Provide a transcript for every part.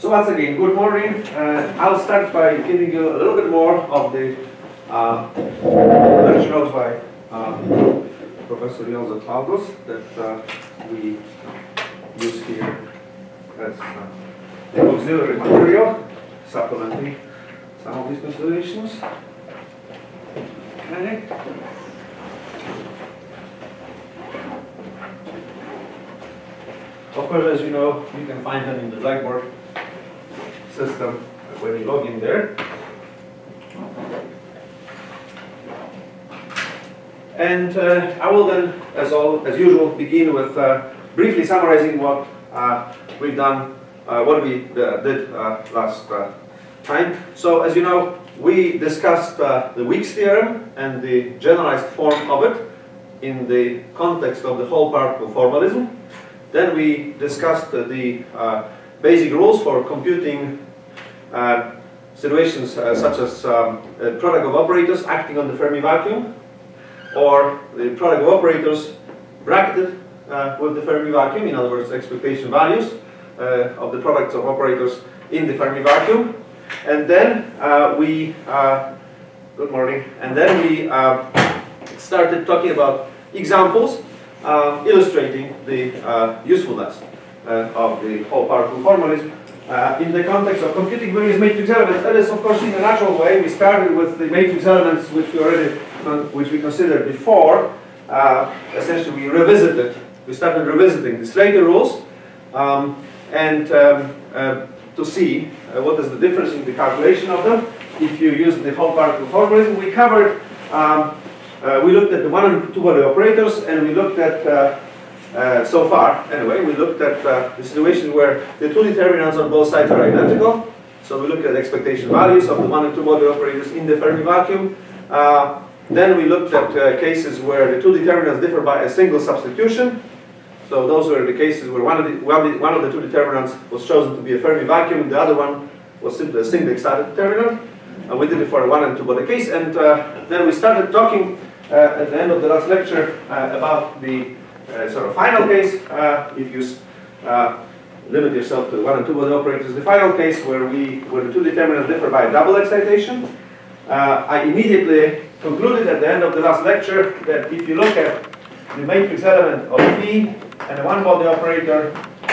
So once again, good morning. Uh, I'll start by giving you a little bit more of the uh, lecture notes by uh, Professor Josef Paldus that uh, we use here as uh, the auxiliary material, supplementing some of these considerations. Okay. Of course, as you know, you can find them in the Blackboard system when you log in there. And uh, I will then, as, all, as usual, begin with uh, briefly summarizing what uh, we've done, uh, what we uh, did uh, last time. So, as you know, we discussed the Wick's theorem and the generalized form of it in the context of the hole particle formalism. Then we discussed the basic rules for computing situations uh, such as um, product of operators acting on the Fermi vacuum, or the product of operators bracketed uh, with the Fermi vacuum, in other words, expectation values uh, of the products of operators in the Fermi vacuum. And then uh, we, uh, good morning, and then we started talking about examples illustrating the usefulness of the hole particle formalism uh, in the context of computing various matrix elements, that is, of course, in a natural way. We started with the matrix elements which we already, which we considered before. Uh, essentially, we revisited, we started revisiting the Slater rules, um, and um, uh, to see uh, what is the difference in the calculation of them. If you use the hole particle formalism, we covered, um, uh, we looked at the one and two body operators, and we looked at uh, so far, anyway, we looked at uh, the situation where the two determinants on both sides are identical. So we looked at expectation values of the one and two body operators in the Fermi vacuum. Uh, then we looked at uh, cases where the two determinants differ by a single substitution. So those were the cases where one of the, one of the two determinants was chosen to be a Fermi vacuum, the other one was simply a single excited determinant. And we did it for a one and two body case. And uh, then we started talking at the end of the last lecture about the sort of final case, uh, if you uh, limit yourself to one and two body operators, the final case where we where the two determinants differ by a double excitation, I immediately concluded at the end of the last lecture that if you look at the matrix element of P and a one body operator,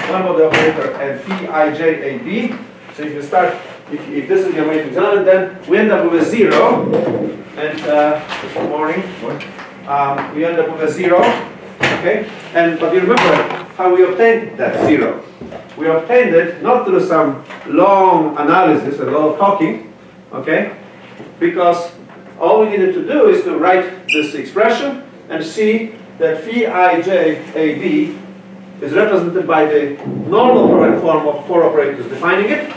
one body operator and Phi ij a b. So if you start, if, if this is your matrix element, then we end up with a zero. And uh, morning. Um, we end up with a zero. Okay? And but you remember how we obtained that zero. We obtained it not through some long analysis and a lot of talking, okay? Because all we needed to do is to write this expression and see that phi ij ab is represented by the normal product form of four operators defining it.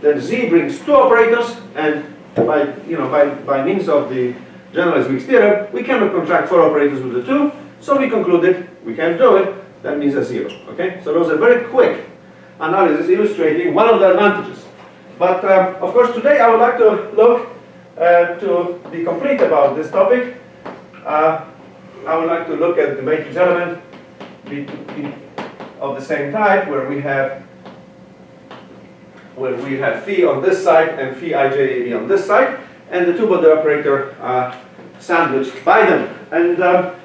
Then z brings two operators, and by you know by, by means of the generalized Wick's theorem, we cannot contract four operators with the two, so we concluded we can't do it, that means a zero. Okay? So those are very quick analysis illustrating one of the advantages. But um, of course today I would like to look uh, to be complete about this topic. Uh, I would like to look at the matrix element of the same type where we have where we have phi on this side and phi ijab on this side and the two-body operator uh, sandwiched by them. And um,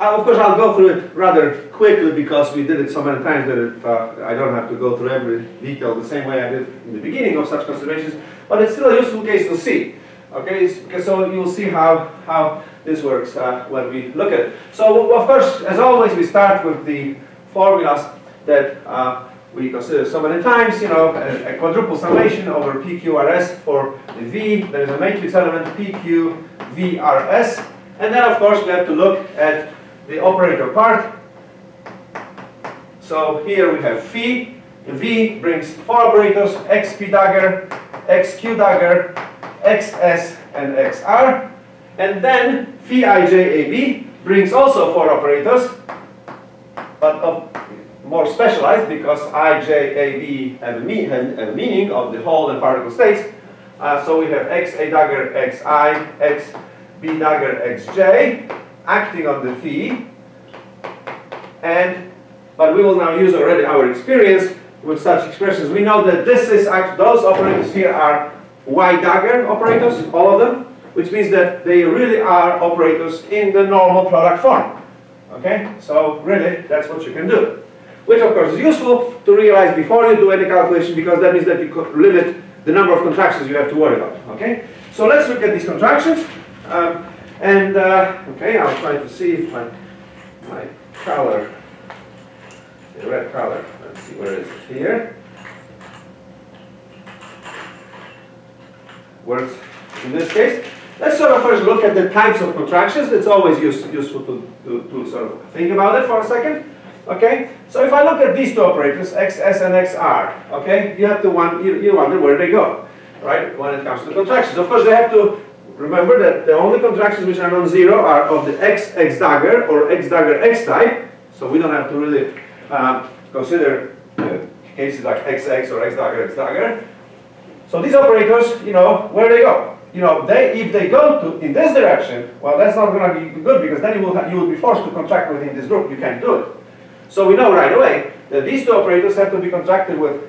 of course, I'll go through it rather quickly because we did it so many times that it, uh, I don't have to go through every detail the same way I did in the beginning of such considerations, but it's still a useful case to see. Okay, so you'll see how, how this works uh, when we look at it. So, of course, as always, we start with the formulas that uh, we consider so many times, you know, a, a, quadruple summation over PQRS for the V. There is a matrix element PQVRS. And then, of course, we have to look at the operator part. So here we have phi. V brings four operators, xp dagger, xq dagger, xs, and xr. And then phi ijab brings also four operators, but more specialized because ijab have a, have a meaning of the hole and particle states. Uh, so we have xa dagger xi, xb dagger xj, acting on the phi, and but we will now use already our experience with such expressions. We know that this is those operators here are Y dagger operators, all of them, which means that they really are operators in the normal product form. Okay, so really, that's what you can do. Which of course is useful to realize before you do any calculation because that means that you could limit the number of contractions you have to worry about. Okay, so let's look at these contractions. Um, and uh, okay, I'll try to see if my my color, the red color. Let's see where is it here. Works in this case. Let's sort of first look at the types of contractions. It's always use, useful to, to, to sort of think about it for a second. Okay, so if I look at these two operators, xs and xr, okay, you have to want, you, you wonder where they go, right, when it comes to contractions. Of course, they have to remember that the only contractions which are non-zero are of the x, x dagger or x dagger x type, so we don't have to really uh, consider uh, cases like xx or x dagger x dagger. So these operators, you know, where they go? You know, they if they go to in this direction, well, that's not going to be good because then you will you will be forced to contract within this group. You can't do it. So we know right away that these two operators have to be contracted with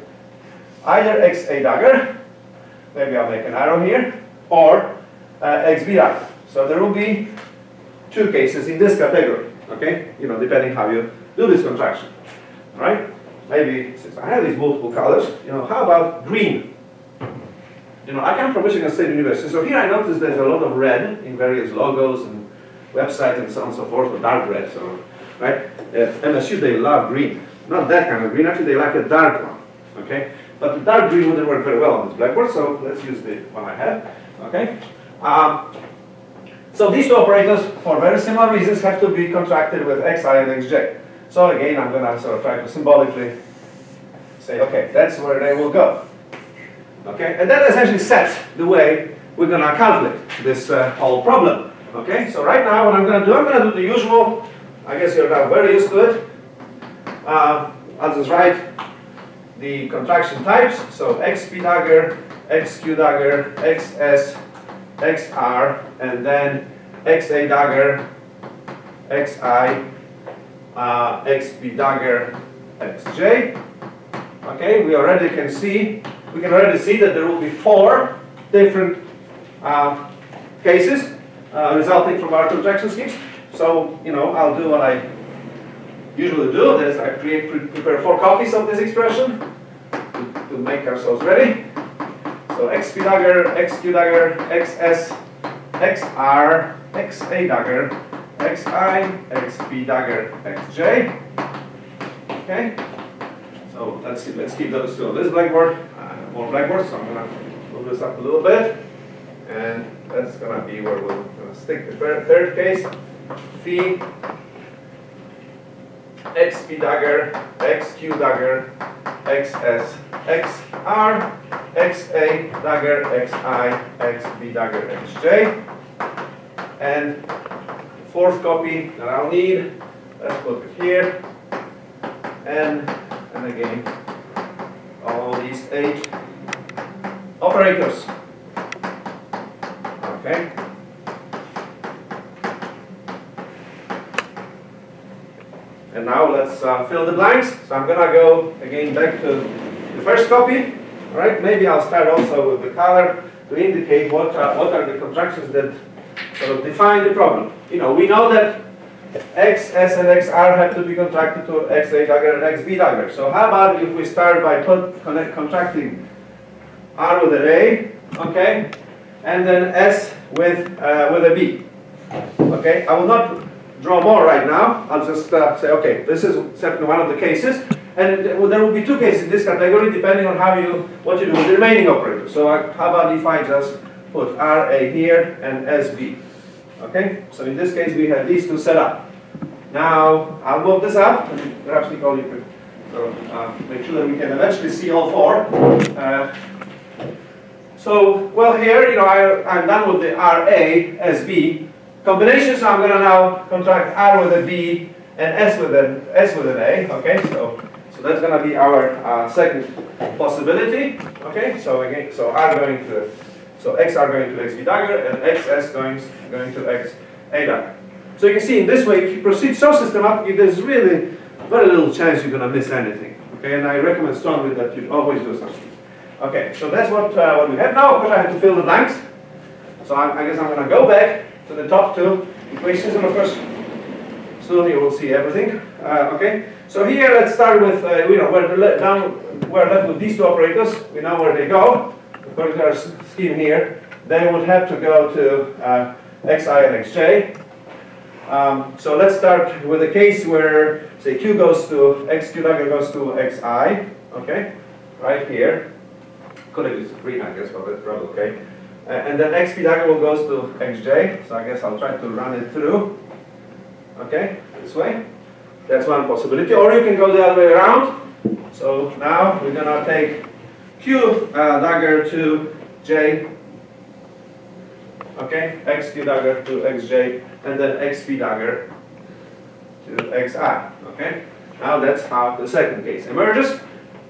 either xa dagger, maybe I'll make an arrow here, or uh, xb. So there will be two cases in this category, okay? You know, depending how you do this contraction, all right? Maybe since I have these multiple colors, you know, how about green? You know, I come from Michigan State University, so here I notice there's a lot of red in various logos and websites and so on and so forth, or dark red, so right? At MSU, they love green. Not that kind of green, actually they like a dark one, okay? But the dark green wouldn't work very well on this blackboard, so let's use the one I have, okay? Um, so these two operators, for very similar reasons, have to be contracted with xi and xj. So again, I'm going to sort of try to symbolically say, okay, that's where they will go. Okay, and that essentially sets the way we're going to calculate this uh, whole problem. Okay, so right now what I'm going to do, I'm going to do the usual I guess you're now very used to it. Uh, I'll just write the contraction types. So XP dagger, XQ dagger, XS, XR, and then XA dagger, XI, uh, XB dagger, XJ. Okay, we already can see, we can already see that there will be four different uh, cases uh, resulting from our contraction schemes. So, you know, I'll do what I usually do, that is I create, pre prepare four copies of this expression to, to make ourselves ready. So XP dagger, XQ dagger, XS, XR, XA dagger, XI, XB dagger, XJ. Okay? So let's see, let's keep those two on this blackboard. Uh, more blackboard, so I'm gonna move this up a little bit. And that's gonna be where we're gonna stick the third case phi xp dagger, xq dagger, xs, xr, xa dagger, xi, xb dagger, xj. And fourth copy that I'll need, let's put it here. And, and again, all these eight operators. Okay. And now let's uh, fill the blanks. So I'm going to go again back to the first copy. All right, maybe I'll start also with the color to indicate what are, what are the contractions that sort of define the problem. You know, we know that x, s, and xr have to be contracted to xa dagger and xb dagger. So how about if we start by put, connect, contracting r with an a, okay, and then s with uh, with a b. Okay, I will not draw more right now. I'll just uh, say, okay, this is certainly one of the cases. And there will be two cases in this category depending on how you, what you do with the remaining operators. So uh, how about if I just put RA here and SB? Okay, so in this case we have these two set up. Now I'll move this up, and perhaps Nicole you could so, uh, make sure that we can eventually see all four. Uh, so, well here, you know, I, I'm done with the RA, SB, combinations, I'm going to now contract R with a B and S with an S with an A. Okay, so so that's going to be our uh, second possibility. Okay, so again, so R going to so X R going to XB dagger and XS going going to X A dagger. So you can see in this way, if you proceed so systematically, there's really very little chance you're going to miss anything. Okay, and I recommend strongly that you always do such things. Okay, so that's what, uh, what we have now. Of course, I have to fill the blanks. So I, I guess I'm going to go back to the top two equations, and of course, soon you will see everything. Uh, okay, so here let's start with, uh, you know, we're, now we're left with these two operators. We know where they go. According to our scheme here, they would have to go to uh, xi and xj. Um, so let's start with a case where, say, q goes to, x q dagger goes to xi, okay, right here. Could have used green, I guess, but that's probably okay. And then xp dagger goes to xj, so I guess I'll try to run it through, okay, this way. That's one possibility. Or you can go the other way around. So now we're gonna take q uh, dagger to j okay, xq dagger to xj, and then xp dagger to xi, okay? Now that's how the second case emerges.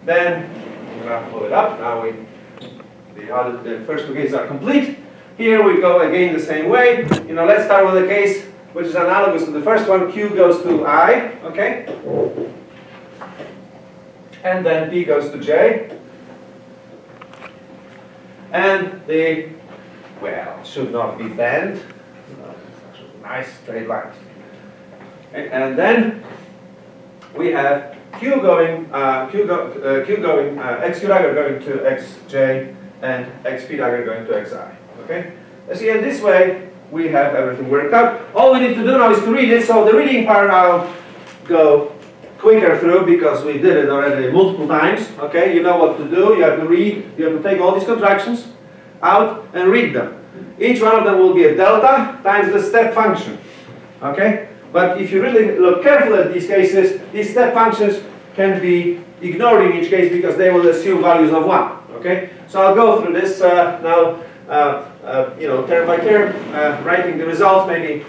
Then I'm gonna pull it up. Now we, the, other, the first two cases are complete. Here we go again the same way. You know, let's start with a case which is analogous to the first one. Q goes to I, okay? And then P goes to J. And the well, should not be bent. nice straight lines. Okay, and then we have Q going, uh, Q, go, uh, Q going, uh, XQ dagger going to XJ and XP dagger going to XI. Okay? See, in this way, we have everything worked out. All we need to do now is to read it. So the reading part I'll go quicker through because we did it already multiple times. Okay, you know what to do. You have to read, you have to take all these contractions out and read them. Each one of them will be a delta times the step function. Okay? But if you really look carefully at these cases, these step functions can be ignored in each case because they will assume values of 1. Okay? So I'll go through this uh, now, uh, uh, you know, term by term, uh, writing the results maybe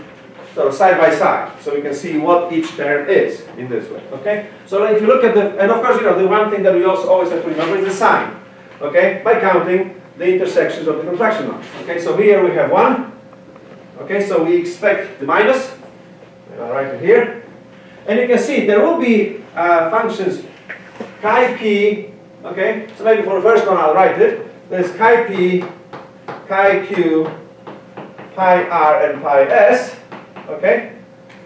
sort of side by side, so we can see what each term is in this way. Okay? So if you look at the, and of course, you know, the one thing that we also always have to remember is the sign. Okay? By counting, the intersections of the contraction lines. Okay, so here we have one. Okay, so we expect the minus. I'll write it here. And you can see there will be uh, functions chi p. Okay, so maybe for the first one I'll write it. There's chi p, chi q, pi r, and pi s. Okay,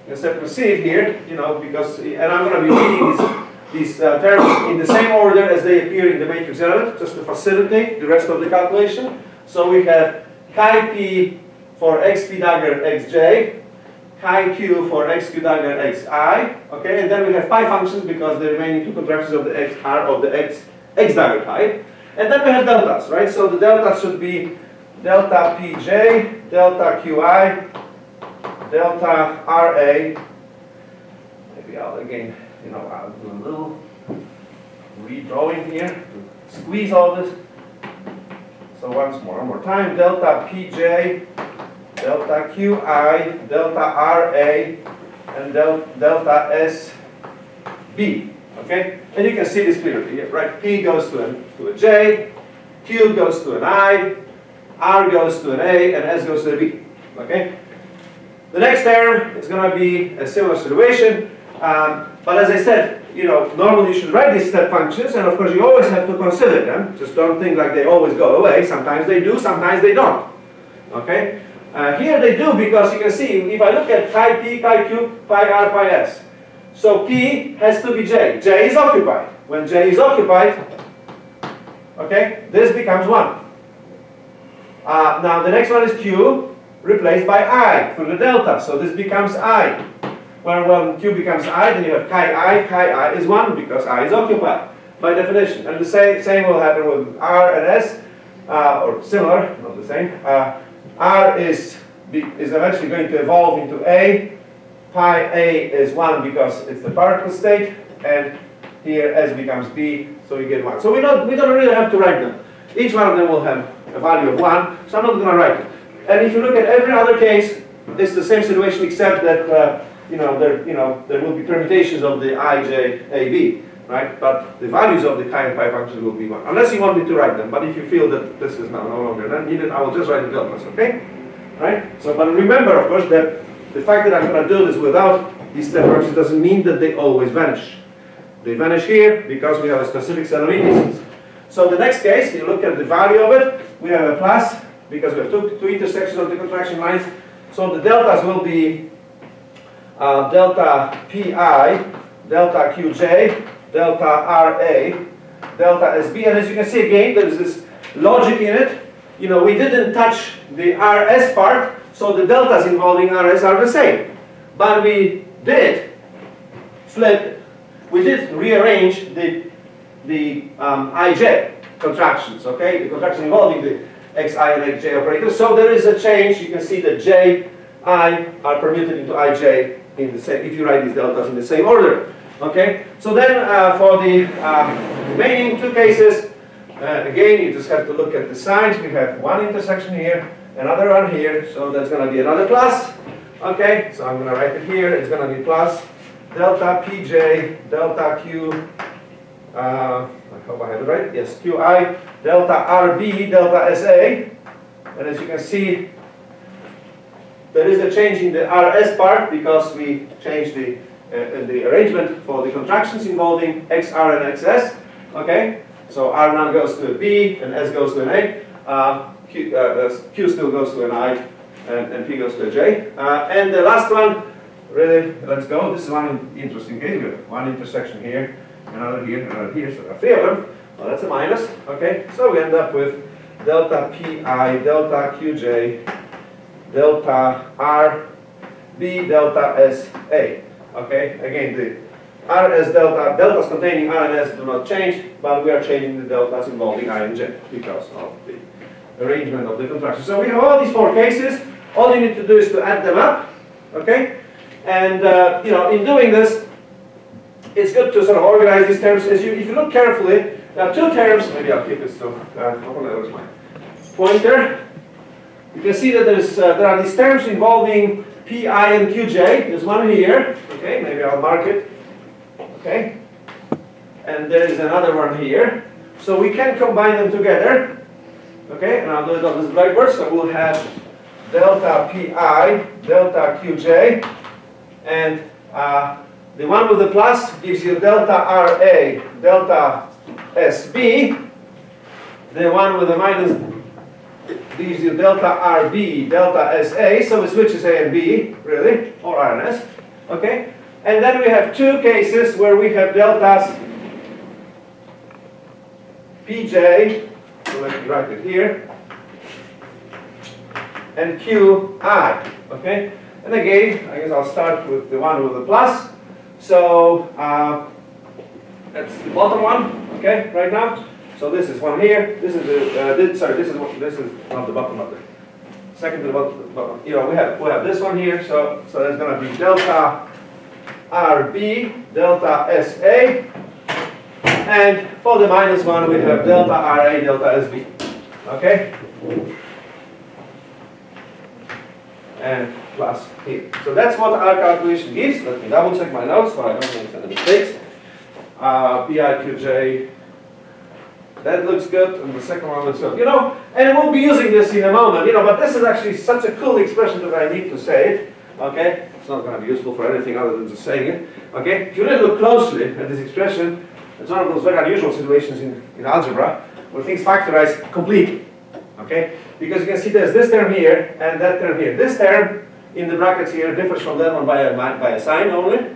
you have to see it here, you know, because, and I'm going to be reading these these uh, terms in the same order as they appear in the matrix element, just to facilitate the rest of the calculation. So we have chi p for xp dagger xj, chi q for xq dagger xi, okay, and then we have pi functions because the remaining two contractions of the x are of the x, x dagger type. And then we have deltas, right? So the deltas should be delta pj, delta qi, delta ra, maybe I'll again you know, I'll do a little redrawing here to squeeze all this. So once more, one more time, delta Pj, delta Qi, delta Ra, and del delta Sb. Okay? And you can see this clearly here, right? P goes to, an, to a J, Q goes to an I, R goes to an A, and S goes to a B. Okay? The next term is going to be a similar situation. Um, but as I said, you know, normally you should write these step functions, and of course you always have to consider them. Just don't think like they always go away. Sometimes they do, sometimes they don't. Okay? Uh, here they do because you can see, if I look at pi p, pi q, pi r, pi s. So p has to be j. j is occupied. When j is occupied, okay, this becomes 1. Uh, now the next one is q, replaced by i through the delta. So this becomes i. When, when q becomes i, then you have chi i, chi i is 1 because i is occupied by definition. And the same, same will happen with r and s, uh, or similar, not the same. Uh, r is, is eventually going to evolve into a. Pi a is 1 because it's the particle state, and here s becomes b, so we get 1. So we don't, we don't really have to write them. Each one of them will have a value of 1, so I'm not going to write it. And if you look at every other case, it's the same situation except that uh, you know, there, you know, there will be permutations of the i, j, a, b, right? But the values of the chi and pi functions will be 1, unless you want me to write them. But if you feel that this is now no longer needed, I will just write the deltas, okay? Right? So, but remember, of course, that the fact that I'm going to do this without these step doesn't mean that they always vanish. they vanish here because we have a specific set of indices. So the next case, you look at the value of it, we have a plus because we have two, two intersections of the contraction lines. So the deltas will be uh, delta pi, delta qj, delta ra, delta sb, and as you can see again, there is this logic in it. You know, we didn't touch the rs part, so the deltas involving rs are the same. But we did flip, we did rearrange the, the um, ij contractions, okay? The contraction involving the xi and xj operators. So there is a change, you can see that j, i are permuted into ij in the same, if you write these deltas in the same order. Okay, so then uh, for the uh, remaining two cases, uh, again, you just have to look at the signs. We have one intersection here, another one here, so that's going to be another plus. Okay, so I'm going to write it here. It's going to be plus delta pj, delta q, uh, I hope I have it right. Yes, qi, delta rb, delta sa. And as you can see, there is a change in the rs part because we changed the uh, the arrangement for the contractions involving xr and xs. Okay, so r now goes to a b and s goes to an a. Uh, q, uh, q, still goes to an i and, and p goes to a j. Uh, and the last one, really, let's go. This is one interesting case. We have one intersection here, another here, another here. So there are three of them. Well, that's a minus. Okay, so we end up with delta pi, delta qj, delta r, b, delta s, a. Okay, again, the RS delta, deltas containing R and S do not change, but we are changing the deltas involving I and J because of the arrangement of the contraction. So we have all these four cases. All you need to do is to add them up, okay? And, uh, you know, in doing this, it's good to sort of organize these terms. As you, if you look carefully, there are two terms, maybe I'll keep this to, uh, where's my pointer? You can see that there's, uh, there are these terms involving Pi and Qj. There's one here. Okay, maybe I'll mark it. Okay. And there is another one here. So we can combine them together. Okay, and I'll do it on this blackboard. So we'll have delta Pi, delta Qj, and uh, the one with the plus gives you delta Ra, delta Sb. The one with the minus gives you delta RB, delta SA, so it switches A and B, really, or RNS, okay? And then we have two cases where we have deltas PJ, so let me write it here, and QI, okay? And again, I guess I'll start with the one with the plus. So uh, that's the bottom one, okay, right now. So this is one here. This is the uh, this, sorry. This is what this is not the bottom of the second to the bottom. You know we have we have this one here. So so going to be delta RB delta SA, and for the minus one we have delta RA delta SB. Okay. And plus here. So that's what our calculation gives. Let me double check my notes so I don't make any mistakes. Uh, PIQJ that looks good, and the second one looks good. You know, and we'll be using this in a moment, you know, but this is actually such a cool expression that I need to say it, okay? It's not going to be useful for anything other than just saying it, okay? If you really look closely at this expression, it's one of those very unusual situations in, in algebra where things factorize completely, okay? Because you can see there's this term here and that term here. This term in the brackets here differs from that one by a, by a sign only.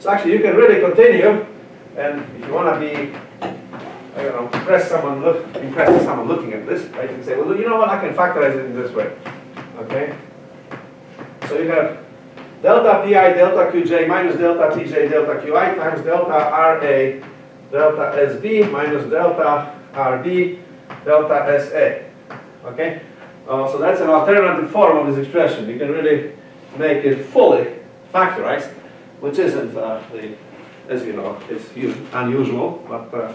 So actually you can really continue, and if you want to be I don't know, impress someone, look, impress someone looking at this, I can say, well, you know what, I can factorize it in this way, okay? So you have delta pi delta qj minus delta tj delta qi times delta ra delta sb minus delta rb delta sa, okay? Uh, so that's an alternative form of this expression. You can really make it fully factorized, which isn't, uh, the, as you know, it's unusual, but uh,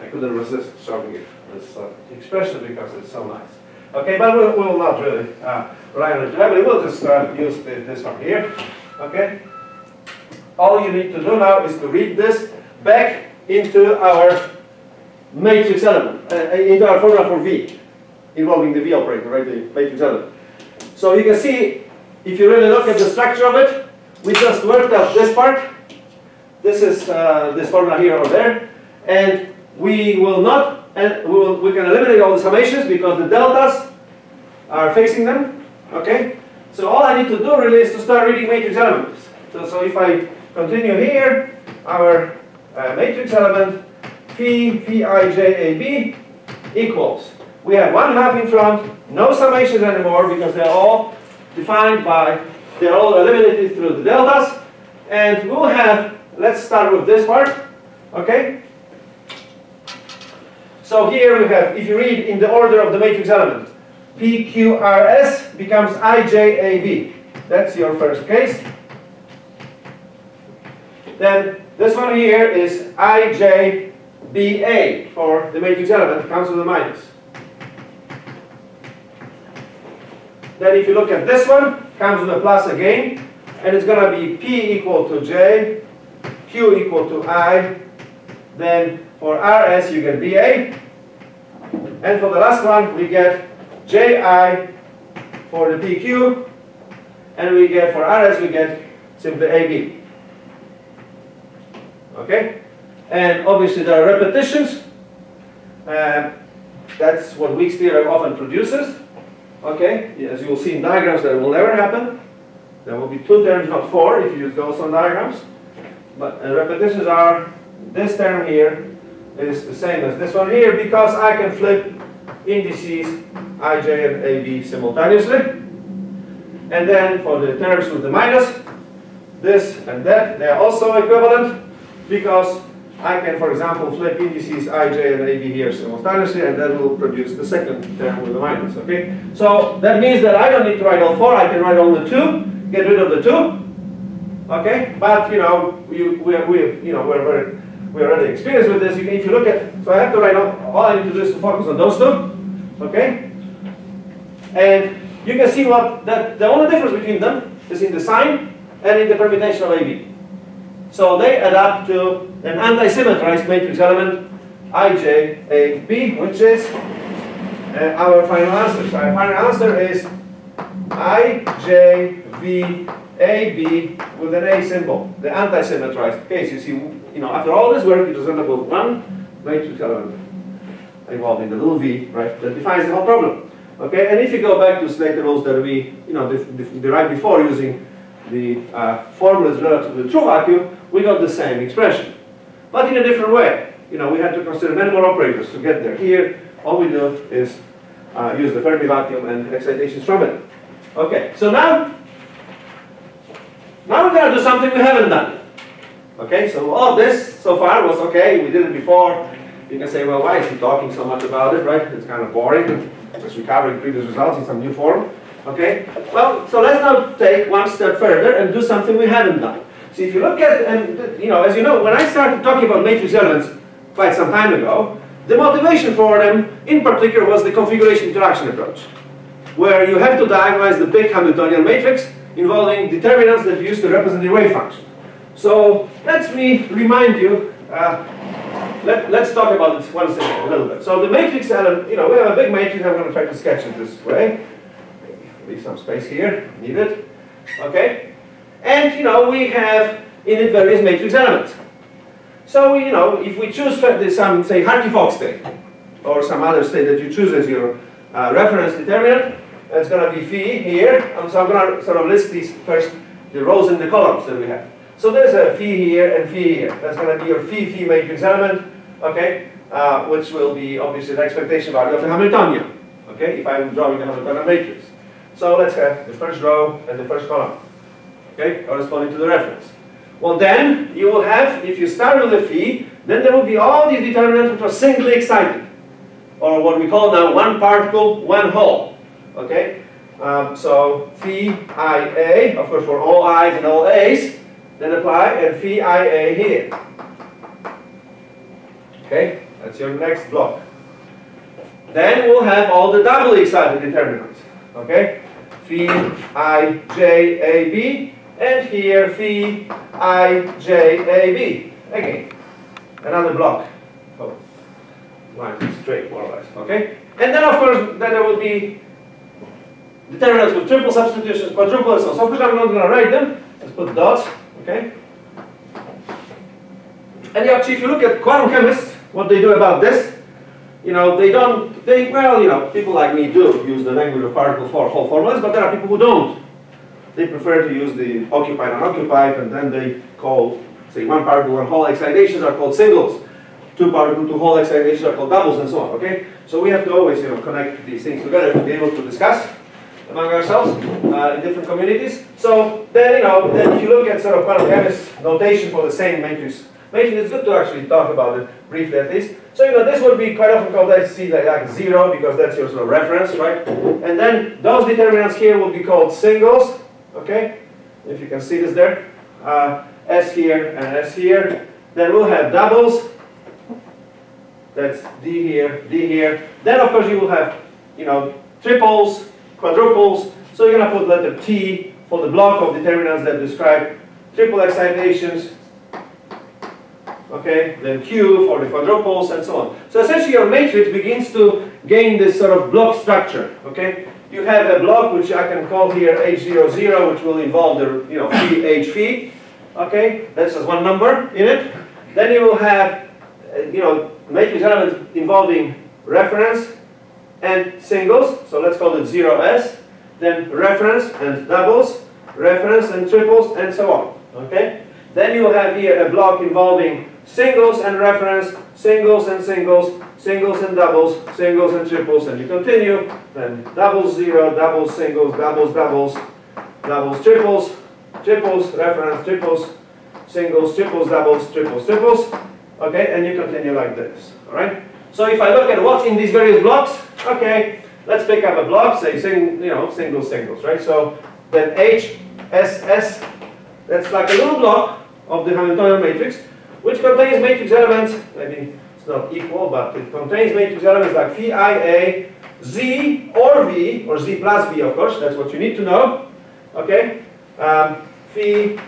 I couldn't resist showing it this uh, expression because it's so nice. Okay, but we'll, we'll not really uh, it heavily. We'll just uh, use the, this one here. Okay. All you need to do now is to read this back into our matrix element, uh, into our formula for V, involving the V operator, right, the matrix element. So you can see, if you really look at the structure of it, we just worked out this part. this is uh, this formula here or there, and we will not, and we, will, we can eliminate all the summations because the deltas are fixing them, okay? So all I need to do really is to start reading matrix elements. So, so if I continue here, our uh, matrix element phi, phi i, j, a, b equals. We have one half in front, no summations anymore because they're all defined by, they're all eliminated through the deltas. And we'll have, let's start with this part, okay? So here we have, if you read in the order of the matrix element, PQRS becomes IJAB. That's your first case. Then this one here is IJBA for the matrix element, comes with a minus. Then if you look at this one, comes with a plus again, and it's going to be P equal to J, Q equal to I, then for RS you get BA, and for the last one we get JI for the PQ, and we get for RS we get simply AB. Okay? And obviously there are repetitions. Uh, that's what Wick's theorem often produces. Okay? As you will see in diagrams that will never happen. There will be two terms, not four, if you use those diagrams. But uh, repetitions are this term here is the same as this one here because I can flip indices ij and ab simultaneously. And then for the terms with the minus, this and that, they are also equivalent because I can, for example, flip indices ij and ab here simultaneously, and that will produce the second term with the minus, okay? So that means that I don't need to write all four, I can write only two, get rid of the two, okay? But, you know, we, we, we you know, we're very, we're already experienced with this. You can, if you look at, so I have to write, all, all I need to do is to focus on those two, okay? And you can see what, that the only difference between them is in the sign and in the permutation of AB. So they adapt to an anti-symmetrized matrix element IJAB, which is uh, our final answer. So our final answer is IJVAB with an A symbol, the anti-symmetrized case. You see, you know, after all this work, end up with one matrix element involving the little v, right, that defines the whole problem. Okay, and if you go back to Slater rules that we, you know, derived before using the uh, formulas relative to the true vacuum, we got the same expression, but in a different way. You know, we had to consider many more operators to get there. Here, all we do is uh, use the Fermi vacuum and excitations from it. Okay, so now, now we're going to do something we haven't done. Okay, so all this so far was okay, we did it before. You can say, well, why is he talking so much about it, right? It's kind of boring, just recovering previous results in some new form. Okay, well, so let's now take one step further and do something we haven't done. So if you look at, and you know, as you know, when I started talking about matrix elements quite some time ago, the motivation for them, in particular, was the configuration interaction approach, where you have to diagonalize the big Hamiltonian matrix involving determinants that you use to represent the wave function. So let me remind you, uh, let, us talk about this one second, a little bit. So the matrix element, you know, we have a big matrix, I'm going to try to sketch it this way. Leave some space here, need it. Okay? And, you know, we have in it various matrix elements. So, you know, if we choose some, say, Hartree-Fock state, or some other state that you choose as your uh, reference determinant, it's going to be phi here. And so I'm going to sort of list these first, the rows and the columns that we have. So there's a phi here and phi here. That's going to be your phi phi matrix element, okay, uh, which will be obviously the expectation value of the Hamiltonian, okay, if I'm drawing the Hamiltonian matrix. So let's have the first row and the first column okay, corresponding to the reference. Well then, you will have, if you start with a phi, then there will be all these determinants which are singly excited, or what we call now one particle, one hole, okay? Um, so phi ia, of course for all i's and all a's, then apply, and phi ia here. Okay, that's your next block. Then we'll have all the doubly excited determinants, okay? Phi i, j, a, b, and here phi i j a b. Again another block. Oh line straight more or less okay? And then of course then there will be determinants with triple substitutions quadruple so so of course I'm not going to write them. Let's put dots okay? And actually, if you look at quantum chemists, what they do about this, you know, they don't think, well, you know, people like me do use the language of particle for hole formulas, but there are people who don't. They prefer to use the occupied and unoccupied, and then they call, say, one particle, one hole excitations are called singles. Two particle, two hole excitations are called doubles, and so on, okay? So we have to always, you know, connect these things together to be able to discuss among ourselves uh, in different communities. So then, you know, then if you look at sort of quantum chemist notation for the same matrix, matrix, it's good to actually talk about it briefly at least. So, you know, this would be quite often called SC like, like zero because that's your sort of reference, right? And then those determinants here will be called singles, okay? If you can see this there. Uh, S here and S here. Then we'll have doubles. That's D here, D here. Then, of course, you will have, you know, triples, quadruples. So you're going to put letter T for the block of determinants that describe triple excitations. Okay, then Q for the quadruples and so on. So essentially your matrix begins to gain this sort of block structure. Okay, you have a block which I can call here H00, which will involve the you know phi H phi. Okay, that's just one number in it. Then you will have uh, you know matrix elements involving reference and singles, so let's call it 0s, then reference and doubles, reference and triples, and so on. Okay? Then you have here a block involving singles and reference, singles and singles, singles and doubles, singles and triples, and you continue, then doubles, zero, doubles, singles, doubles, doubles, doubles, triples, triples, reference, triples, singles, triples, doubles, triples, triples, okay, and you continue like this, all right? So if I look at what's in these various blocks, okay, let's pick up a block, say sing, you know, singles, singles, right? So then H, S, S, that's like a little block of the Hamiltonian matrix, which contains matrix elements, maybe it's not equal, but it contains matrix elements like phi i, a, z, or V, or Z plus V, of course, that's what you need to know, okay? Um, phi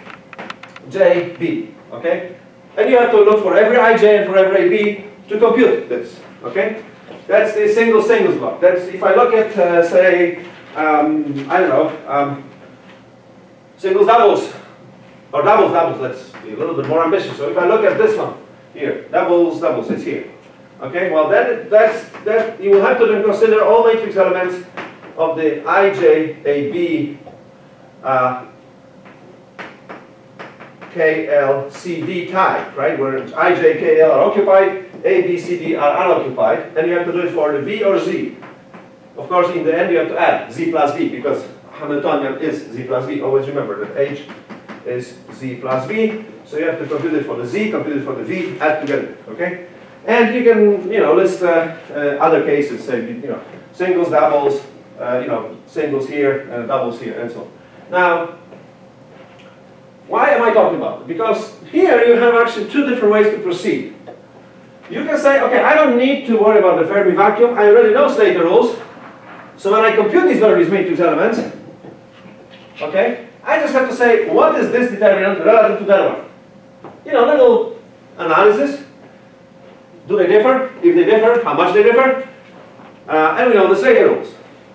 J, B, okay? And you have to look for every ij and for every ab to compute this. Okay, that's the single singles block. That's if I look at uh, say um, I don't know um, singles doubles or doubles doubles. Let's be a little bit more ambitious. So if I look at this one here, doubles doubles, it's here. Okay, well then that's that you will have to then consider all matrix elements of the ij ab uh, type, right? Where IJ, KL are occupied, A, B, C, D are unoccupied, and you have to do it for the V or Z. Of course, in the end, you have to add Z plus V because Hamiltonian is Z plus V. Always remember that H is Z plus V. So you have to compute it for the Z, compute it for the V, add together, okay? And you can, you know, list uh, uh, other cases, say, you know, singles, doubles, uh, you know, singles here, and doubles here, and so on. Now, why am I talking about it? Because here you have actually two different ways to proceed. You can say, okay, I don't need to worry about the Fermi vacuum. I already know Slater rules. So when I compute these various matrix elements, okay, I just have to say, what is this determinant relative to that one? You know, little analysis. Do they differ? If they differ, how much they differ? Uh, and we know the Slater rules.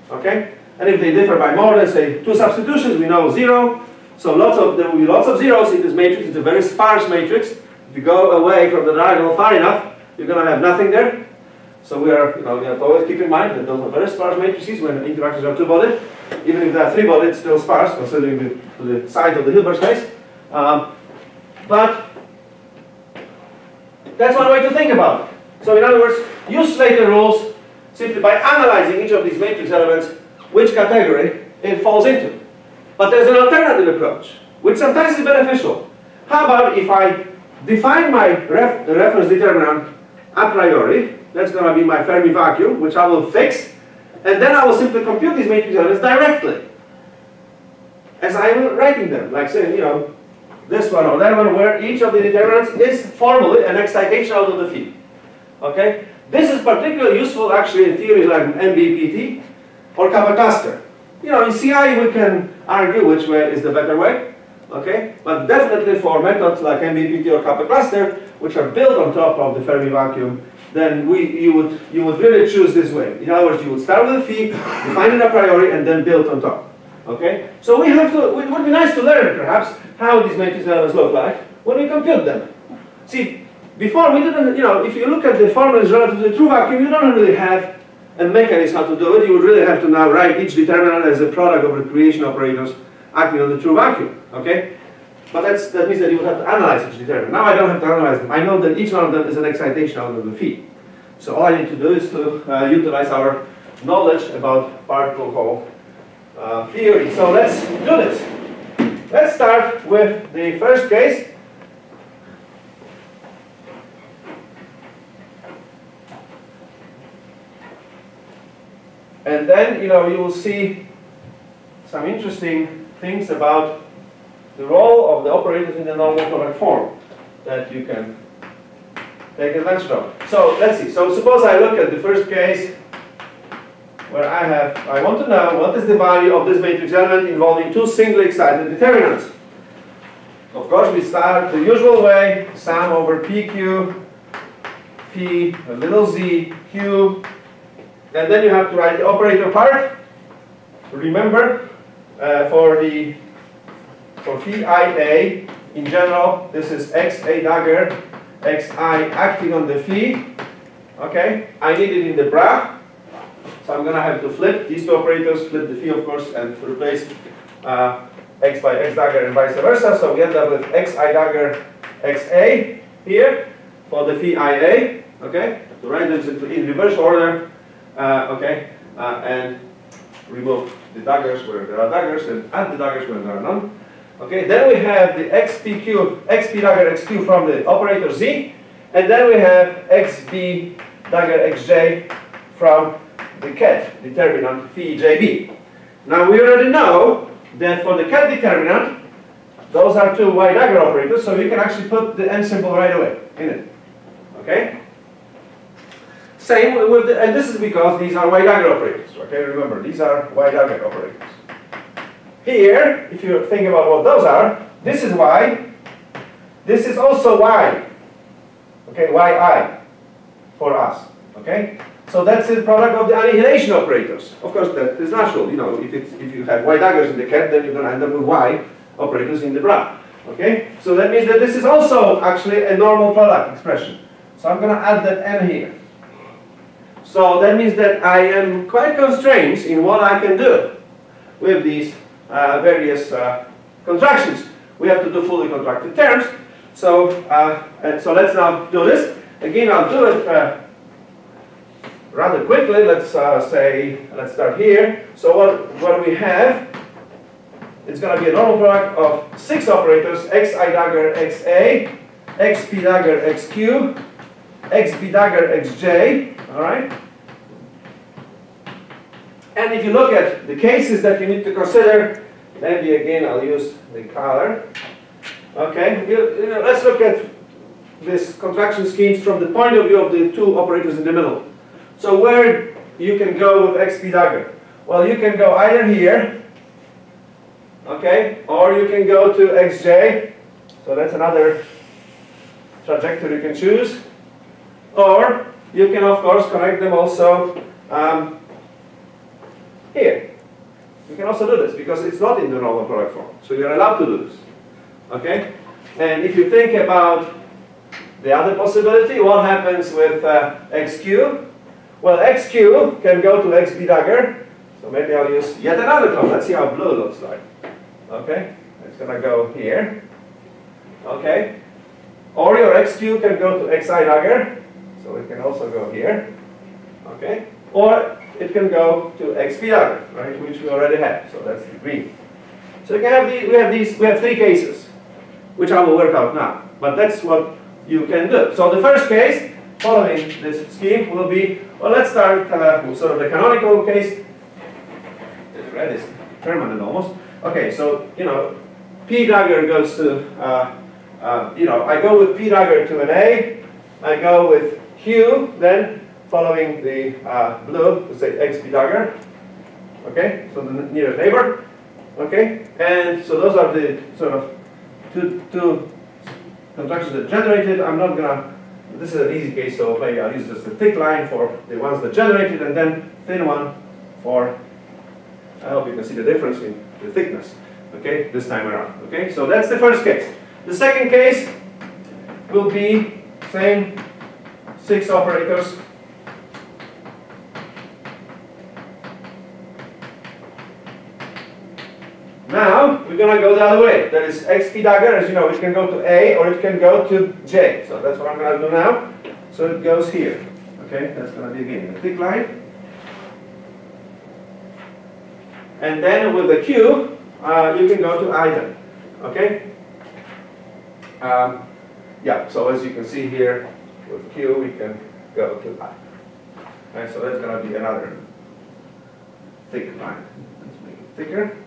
Okay? And if they differ by more than, say, two substitutions, we know zero. So lots of, there will be lots of zeros in this matrix. It's a very sparse matrix. If you go away from the diagonal far enough, you're going to have nothing there. So we are, you know, we have to always keep in mind that those are very sparse matrices when interactions are two-bodied. Even if they are three-bodied, it's still sparse considering the, the size of the Hilbert space. Um, but that's one way to think about it. So in other words, use Slater rules simply by analyzing each of these matrix elements, which category it falls into. But there's an alternative approach, which sometimes is beneficial. How about if I define my ref reference determinant a priori, that's going to be my Fermi vacuum, which I will fix, and then I will simply compute these matrix elements directly, as I'm writing them, like saying, you know, this one or that one, where each of the determinants is formally an excitation out of the field. Okay? This is particularly useful actually in theories like MBPT or coupled cluster. You know, in CI we can argue which way is the better way, okay? But definitely for methods like MBPT or coupled cluster, which are built on top of the Fermi vacuum, then we, you, would, you would really choose this way. In other words, you would start with a phi, define it a priori, and then build on top. Okay? So we have to, it would be nice to learn, perhaps, how these matrix elements look like when we compute them. See, before we didn't, you know, if you look at the formulas relative to the true vacuum, you don't really have a mechanism how to do it. You would really have to now write each determinant as a product of recreation operators acting on the true vacuum, okay? But that's, that means that you would have to analyze each determinant. Now I don't have to analyze them. I know that each one of them is an excitation out of the phi. So all I need to do is to uh, utilize our knowledge about particle hole uh, theory. So let's do this. Let's start with the first case. And then, you know, you will see some interesting things about the role of the operators in the normal product form that you can take advantage of. So let's see. So suppose I look at the first case where I have, I want to know what is the value of this matrix element involving two singly excited determinants. Of course, we start the usual way, sum over PQ, P, a little z, Q, and then you have to write the operator part. Remember, uh, for the for phi in general, this is XA dagger, XI acting on the phi. Okay, I need it in the bra. So I'm going to have to flip these two operators, flip the phi, of course, and replace uh, x by x dagger and vice versa. So we end up with xi dagger xa here for the phi ia. Okay, to write them in reverse order. Uh, okay, uh, and remove the daggers where there are daggers and add the daggers where there are none. Okay, then we have the xpq, xp dagger xq from the operator z, and then we have xb dagger xj from the ket determinant phi jb. Now we already know that for the ket determinant, those are two y dagger operators, so we can actually put the n symbol right away in it. Okay? Same with the, and this is because these are y dagger operators. Okay, remember, these are y dagger operators. Here, if you think about what those are, this is y, this is also y. Okay, yi for us. Okay? So that's the product of the annihilation operators. Of course, that is natural. You know, if, if you have y daggers in the ket, then you're going to end up with y operators in the bra. Okay? So that means that this is also actually a normal product expression. So I'm going to add that n here. So that means that I am quite constrained in what I can do with these various uh, contractions. We have to do fully contracted terms. So, uh, so let's now do this. Again, I'll do it uh, rather quickly. Let's uh, say, let's start here. So what, what we have? It's going to be a normal product of six operators, xi dagger xa, xp dagger xq, xb dagger xj, all right? And if you look at the cases that you need to consider, maybe again I'll use the color. Okay, you, you know, let's look at this contraction schemes from the point of view of the two operators in the middle. So where you can go with xp dagger? Well, you can go either here, okay, or you can go to xj. So that's another trajectory you can choose. Or you can, of course, connect them also um, here. You can also do this because it's not in the normal product form. So you're allowed to do this. Okay? And if you think about the other possibility, what happens with uh, xq? Well, xq can go to xb dagger. So maybe I'll use yet another color. Let's see how blue looks like. Okay? It's going to go here. Okay? Or your xq can go to xi dagger. So it can also go here. Okay? Or it can go to xp dagger, right, which we already have. So that's the green. So we, can have the, we have these, we have three cases, which I will work out now. But that's what you can do. So the first case, following this scheme, will be, well, let's start uh, with sort of the canonical case. This red is permanent almost. Okay, so, you know, P dagger goes to, uh, uh, you know, I go with P dagger to an A, I go with Q, then following the uh, blue, say XP dagger, okay, so the nearest neighbor, okay, and so those are the sort of two, two contractions that generated. I'm not gonna, this is an easy case, so maybe I'll use just a thick line for the ones that generated and then thin one for, I hope you can see the difference in the thickness, okay, this time around, okay, so that's the first case. The second case will be Same six operators. Now, we're going to go the other way. That is XP dagger, as you know, it can go to A or it can go to J. So that's what I'm going to do now. So it goes here. Okay, that's going to be again a thick line. And then with the Q, uh, you can go to I Okay? Um, yeah, so as you can see here, with Q, we can go to I. Okay, so that's going to be another thick line. Let's make it thicker.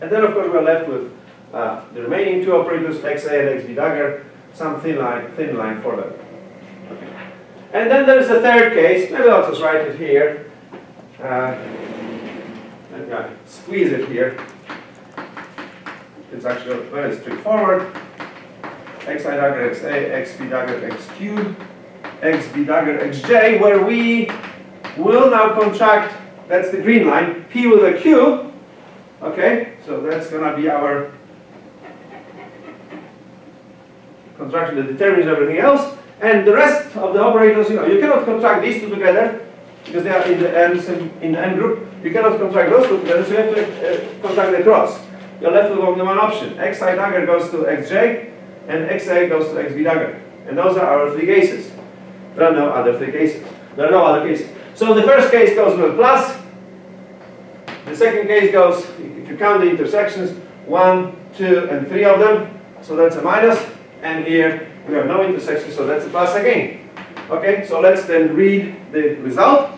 And then, of course, we're left with uh, the remaining two operators, XA and XB dagger, some thin line, thin line for them. And then there's the third case. Maybe I'll just write it here. Uh, and yeah, squeeze it here. It's actually very straightforward. XI dagger XA, XB dagger XQ, XB dagger XJ, where we will now contract, that's the green line, P with a Q, okay? So that's going to be our contraction that determines everything else. And the rest of the operators, you know, you cannot contract these two together because they are in the n in the n group. You cannot contract those two together, so you have to uh, contract the cross. You're left with only one option. xi dagger goes to xj, and xa goes to xb dagger. And those are our three cases. There are no other three cases. There are no other cases. So the first case goes with plus. The second case goes, if you count the intersections, one, two, and three of them. So that's a minus. And here we have no intersection, so that's a plus again. Okay, so let's then read the result.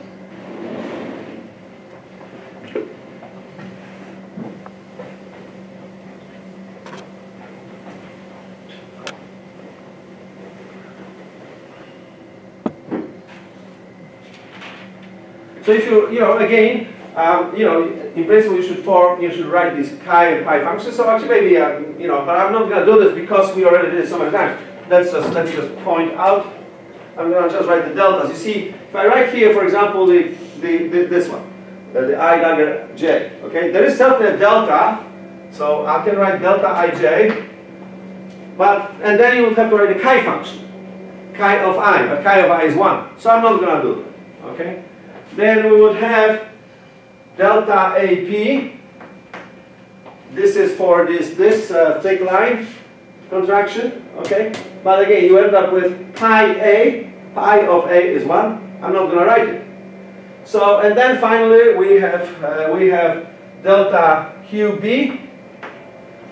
So if you, you know, again, um, you know, in principle you should form, you should write these chi and pi functions. So actually maybe, uh, you know, but I'm not going to do this because we already did it so many times. Let's just, let's just point out. I'm going to just write the deltas. You see, if I write here, for example, the, the, the this one, the, the i dagger j, okay? There is certainly a delta, so I can write delta ij, but, and then you would have to write the chi function, chi of i, but chi of i is 1. So I'm not going to do that, okay? Then we would have delta AP. This is for this, this uh, thick line contraction, okay? But again, you end up with pi A. Pi of A is 1. I'm not going to write it. So, and then finally we have, uh, we have delta QB.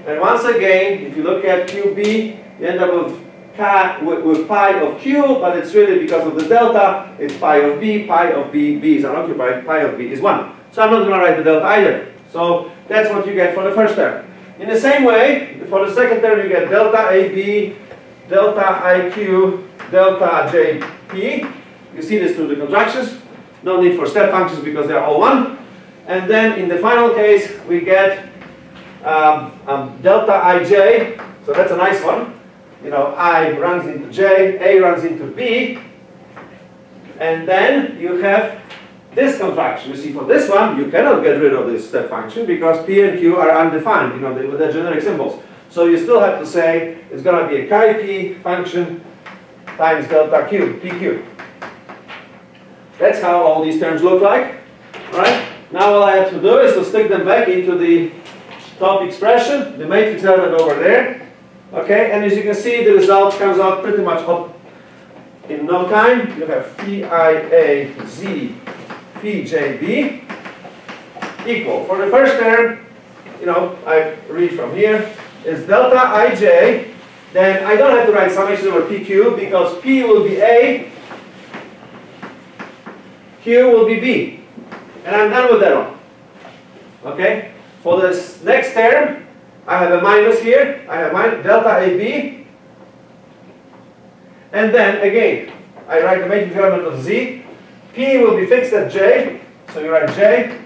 And once again, if you look at QB, you end up with pi, with, with, pi of q, but it's really because of the delta, it's pi of b, pi of b, b is unoccupied, pi of b is 1. So I'm not going to write the delta either. So that's what you get for the first term. In the same way, for the second term you get delta AB, delta IQ, delta JP. You see this through the contractions. No need for step functions because they're all 1. And then in the final case we get um, um, delta ij, so that's a nice one you know, I runs into J, A runs into B, and then you have this contraction. You see, for this one, you cannot get rid of this step function because P and Q are undefined, you know, they, they're generic symbols. So you still have to say it's going to be a chi P function times delta Q, PQ. That's how all these terms look like, right? Now all I have to do is to stick them back into the top expression, the matrix element over there, Okay, and as you can see, the result comes out pretty much up in no time. You have PIAZ PJB equal. For the first term, you know, I read from here, is delta ij, then I don't have to write summation over PQ because P will be A, Q will be B. And I'm done with that one. Okay? For this next term, I have a minus here, I have minus delta AB, and then again, I write the matrix element of Z, P will be fixed at J, so you write J,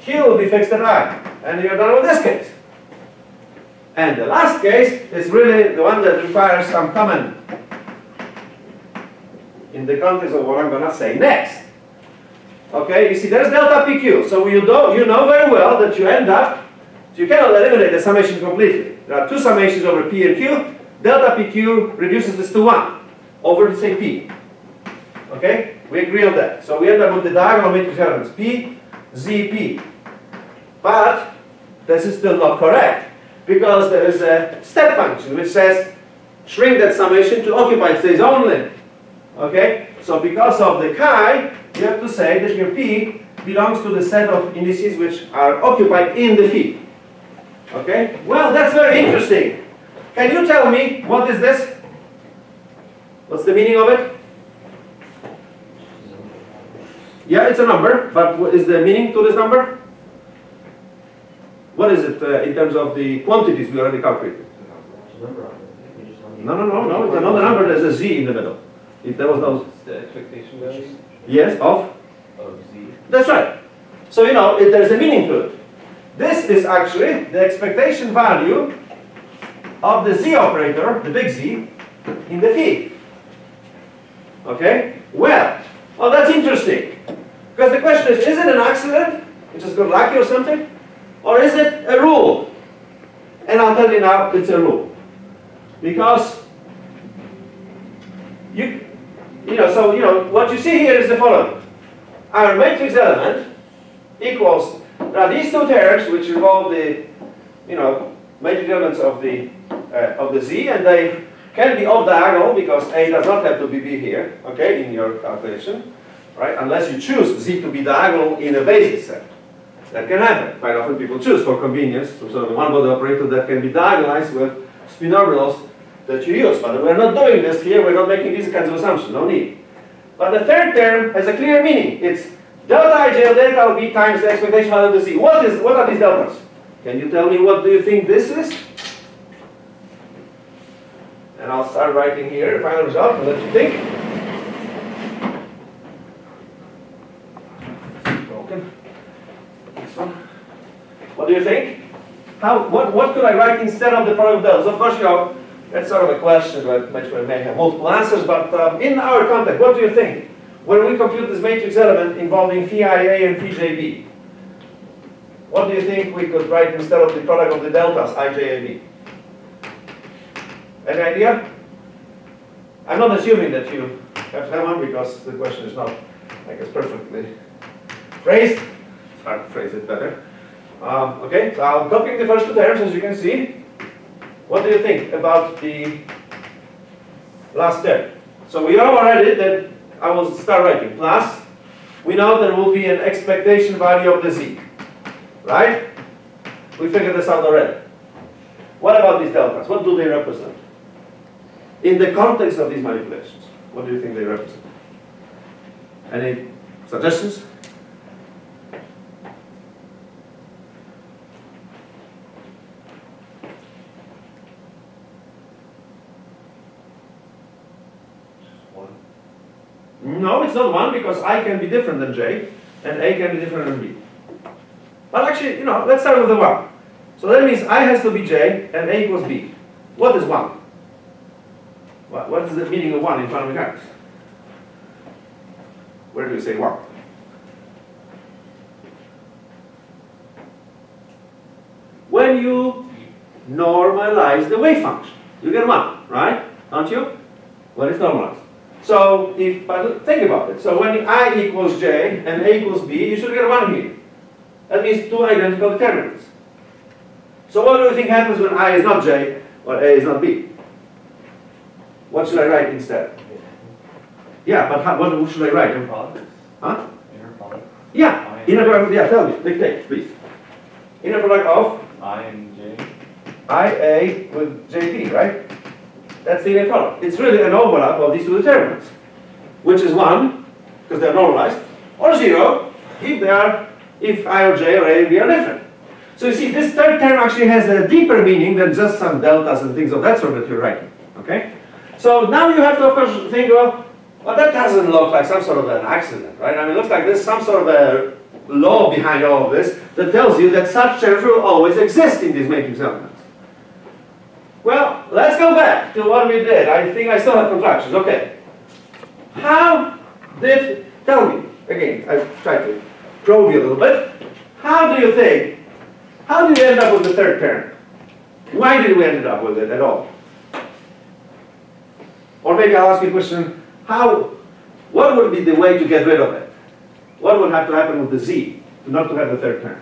Q will be fixed at I, and you're done with this case. And the last case is really the one that requires some comment in the context of what I'm going to say next. Okay, you see there's delta PQ, so you, do, you know very well that you end up you cannot eliminate the summation completely. There are two summations over P and Q. delta PQ reduces this to 1 over, say, P. Okay? We agree on that. So we end up with the diagonal matrix elements P, Z, P. But this is still not correct because there is a step function which says shrink that summation to occupied states only. Okay? So because of the chi, you have to say that your P belongs to the set of indices which are occupied in the phi. Okay? Well, that's very interesting. Can you tell me what is this? What's the meaning of it? Yeah, it's a number, but what is the meaning to this number? What is it uh, in terms of the quantities we already calculated? No, no, no, no, it's another number, there's a z in the middle. If there was no... the expectation value Yes, of? of z. That's right. So, you know, it, there's a meaning to it. This is actually the expectation value of the z operator, the big Z, in the phi. Okay? Well, oh, that's interesting. Because the question is, is it an accident? It's just good lucky or something? Or is it a rule? And I'll tell you now, it's a rule. Because you, you know, so, you know, what you see here is the following. Our matrix element equals, now these two terms which involve the, you know, matrix elements of the, uh, of the Z, and they can be off diagonal because A does not have to be B here, okay, in your calculation, right, unless you choose Z to be diagonal in a basis set. That can happen. Quite often people choose for convenience, some sort of a one-body operator that can be diagonalized with spin orbitals that you use. But we're not doing this here, we're not making these kinds of assumptions, no need. But the third term has a clear meaning. It's delta ij delta b times the expectation value of the z. What is what are these deltas? Can you tell me what do you think this is? And I'll start writing here the final result and let you think. Broken. This one. What do you think? How what what could I write instead of the product of deltas? Of course, you know, that's sort of a question that which we may have multiple answers, but um, in our context, what do you think? When we compute this matrix element involving phi IA and phi JB, what do you think we could write instead of the product of the deltas, ij and b? Any idea? I'm not assuming that you have have one because the question is not, I guess, perfectly phrased. To phrase it better. Um, okay, so I'm copying the first two terms, as you can see. What do you think about the last term? So we know already that I will start writing plus. We know there will be an expectation value of the z, right? We figured this out already. What about these deltas? What do they represent? In the context of these manipulations, what do you think they represent? Any suggestions? No, it's not one because I can be different than J and A can be different than B. But actually, you know, let's start with the one. So that means I has to be J and A equals B. What is one? What, what is the meaning of one in front quantum mechanics? Where do you say one? When you normalize the wave function, you get one, right? Don't you? When it's normalized. So if, but think about it. So when i equals j and a equals b, you should get one here. That means two identical determinants. So what do you think happens when i is not j or a is not b? What should I write instead? Yeah, but how, what should I write? Inner products. Huh? Inner product. Yeah, inner product, yeah, tell me, dictate, please. Inner product of I and J. IA with JB, right? That's the inner product. It's really an overlap of these two determinants, which is one, because they're normalized, or zero, if they are, if I or J or A and B are different. So you see, this third term actually has a deeper meaning than just some deltas and things of that sort that you're writing, okay? So now you have to, of course, think, well, well, that doesn't look like some sort of an accident, right? I mean, it looks like there's some sort of a law behind all of this that tells you that such terms will always exist in these matrix elements. Well, let's go back to what we did. I think I still have contractions. Okay. How did, tell me, again, I tried to probe you a little bit. How do you think, how did you end up with the third term? Why did we end up with it at all? Or maybe I'll ask you a question, how, what would be the way to get rid of it? What would have to happen with the z, not to have the third term?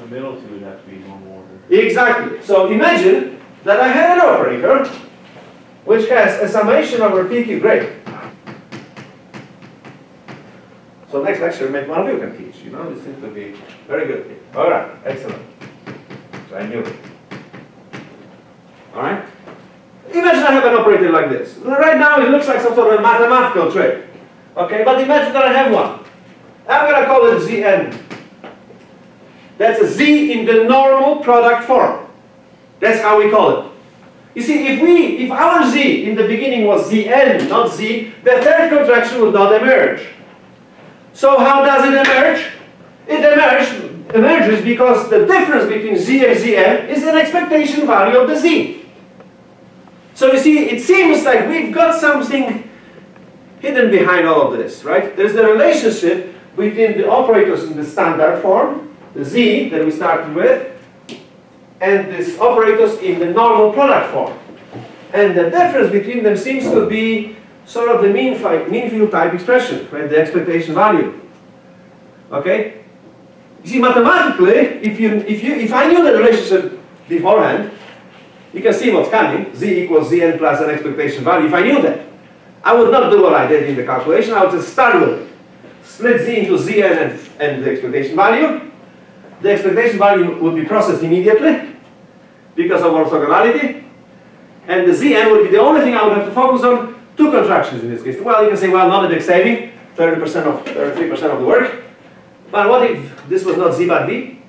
The middle two would have to be normal order. Exactly. So imagine that I have an operator which has a summation over PQ grade. So next lecture, maybe one of you can teach. You know, this seems to be very good. All right, excellent. So I knew it. All right. Imagine I have an operator like this. Right now, it looks like some sort of a mathematical trick. Okay, but imagine that I have one. I'm going to call it Zn. That's a z in the normal product form. That's how we call it. You see, if we, if our z in the beginning was zn, not z, the third contraction would not emerge. So how does it emerge? It emerge, emerges because the difference between z and zn is an expectation value of the z. So you see, it seems like we've got something hidden behind all of this, right? There's the relationship between the operators in the standard form the z that we started with, and these operators in the normal product form. And the difference between them seems to be sort of the mean, mean field type expression, right? the expectation value. Okay? You see, mathematically, if, you, if, you, if I knew the relationship beforehand, you can see what's coming. z equals zn plus an expectation value. If I knew that, I would not do what I did in the calculation. I would just start with it. Split z into zn and, and the expectation value the expectation value would be processed immediately because of orthogonality. And the Zn would be the only thing I would have to focus on, two contractions in this case. Well, you can say, well, not a big saving, 30% of 33% of the work. But what if this was not Z but V,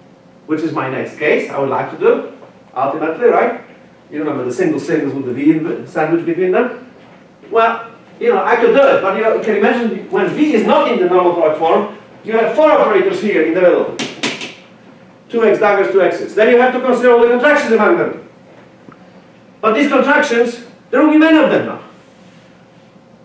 which is my next case, I would like to do, ultimately, right? You remember the single singles with the V in the sandwich between them? Well, you know, I could do it, but you know, can you imagine when V is not in the normal product form, you have four operators here in the middle two x daggers, two x's. Then you have to consider all the contractions among them. But these contractions, there will be many of them now.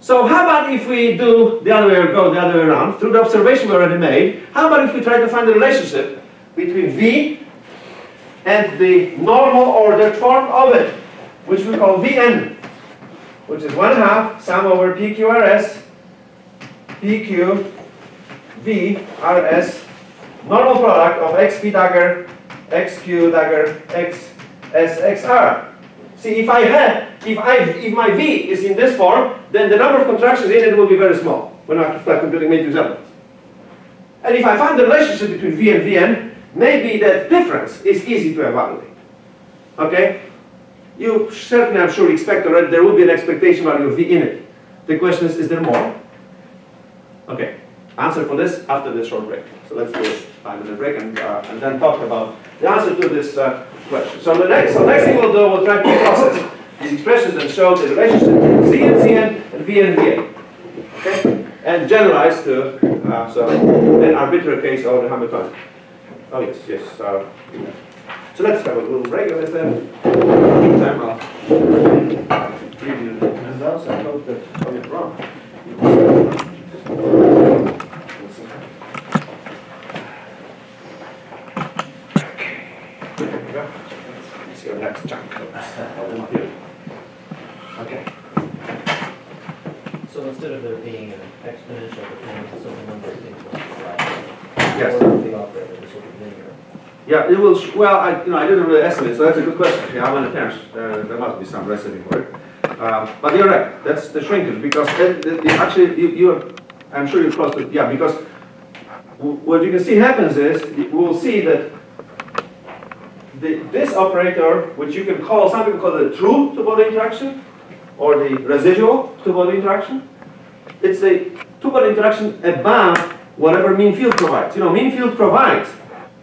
So how about if we do the other way, go the other way around, through the observation we already made, how about if we try to find the relationship between V and the normal ordered form of it, which we call Vn, which is 1 half sum over PQRS, PQ, V, normal product of xp dagger, xq dagger, x s x r. See, if I had, if I, if my v is in this form, then the number of contractions in it will be very small when I start computing matrix elements. And if I find the relationship between v and vn, maybe that difference is easy to evaluate. Okay? You certainly, I'm sure, expect already there will be an expectation value of v in it. The question is, is there more? Okay answer for this after this short break. So let's do a five minute break and, uh, and then talk about the answer to this uh, question. So the next, so next thing we'll do, we'll try to process these expressions and show the relationship between and Cn and V and. Okay? And generalize to uh, so an arbitrary case of the Hamiltonian. Oh yes, yes. Uh, so let's have a little break and then meantime I'll the results. I hope that I get wrong. next chunk Okay. So instead of there being an exponential dependence of the number of things Yes. or the operator, this will be linear. Yeah, it will, sh- well, I, you know, I didn't really estimate, so that's a good question. Yeah, how many terms? Uh, there must be some recipe for it. Uh, but you're right, that's the shrinkage, because the, the, the actually, you, you, I'm sure you crossed it, yeah, because w- what you can see happens is, we will see that the, this operator, which you can call, some people call it the true two-body interaction, or the residual two-body interaction. It's a two-body interaction above whatever mean field provides. You know, mean field provides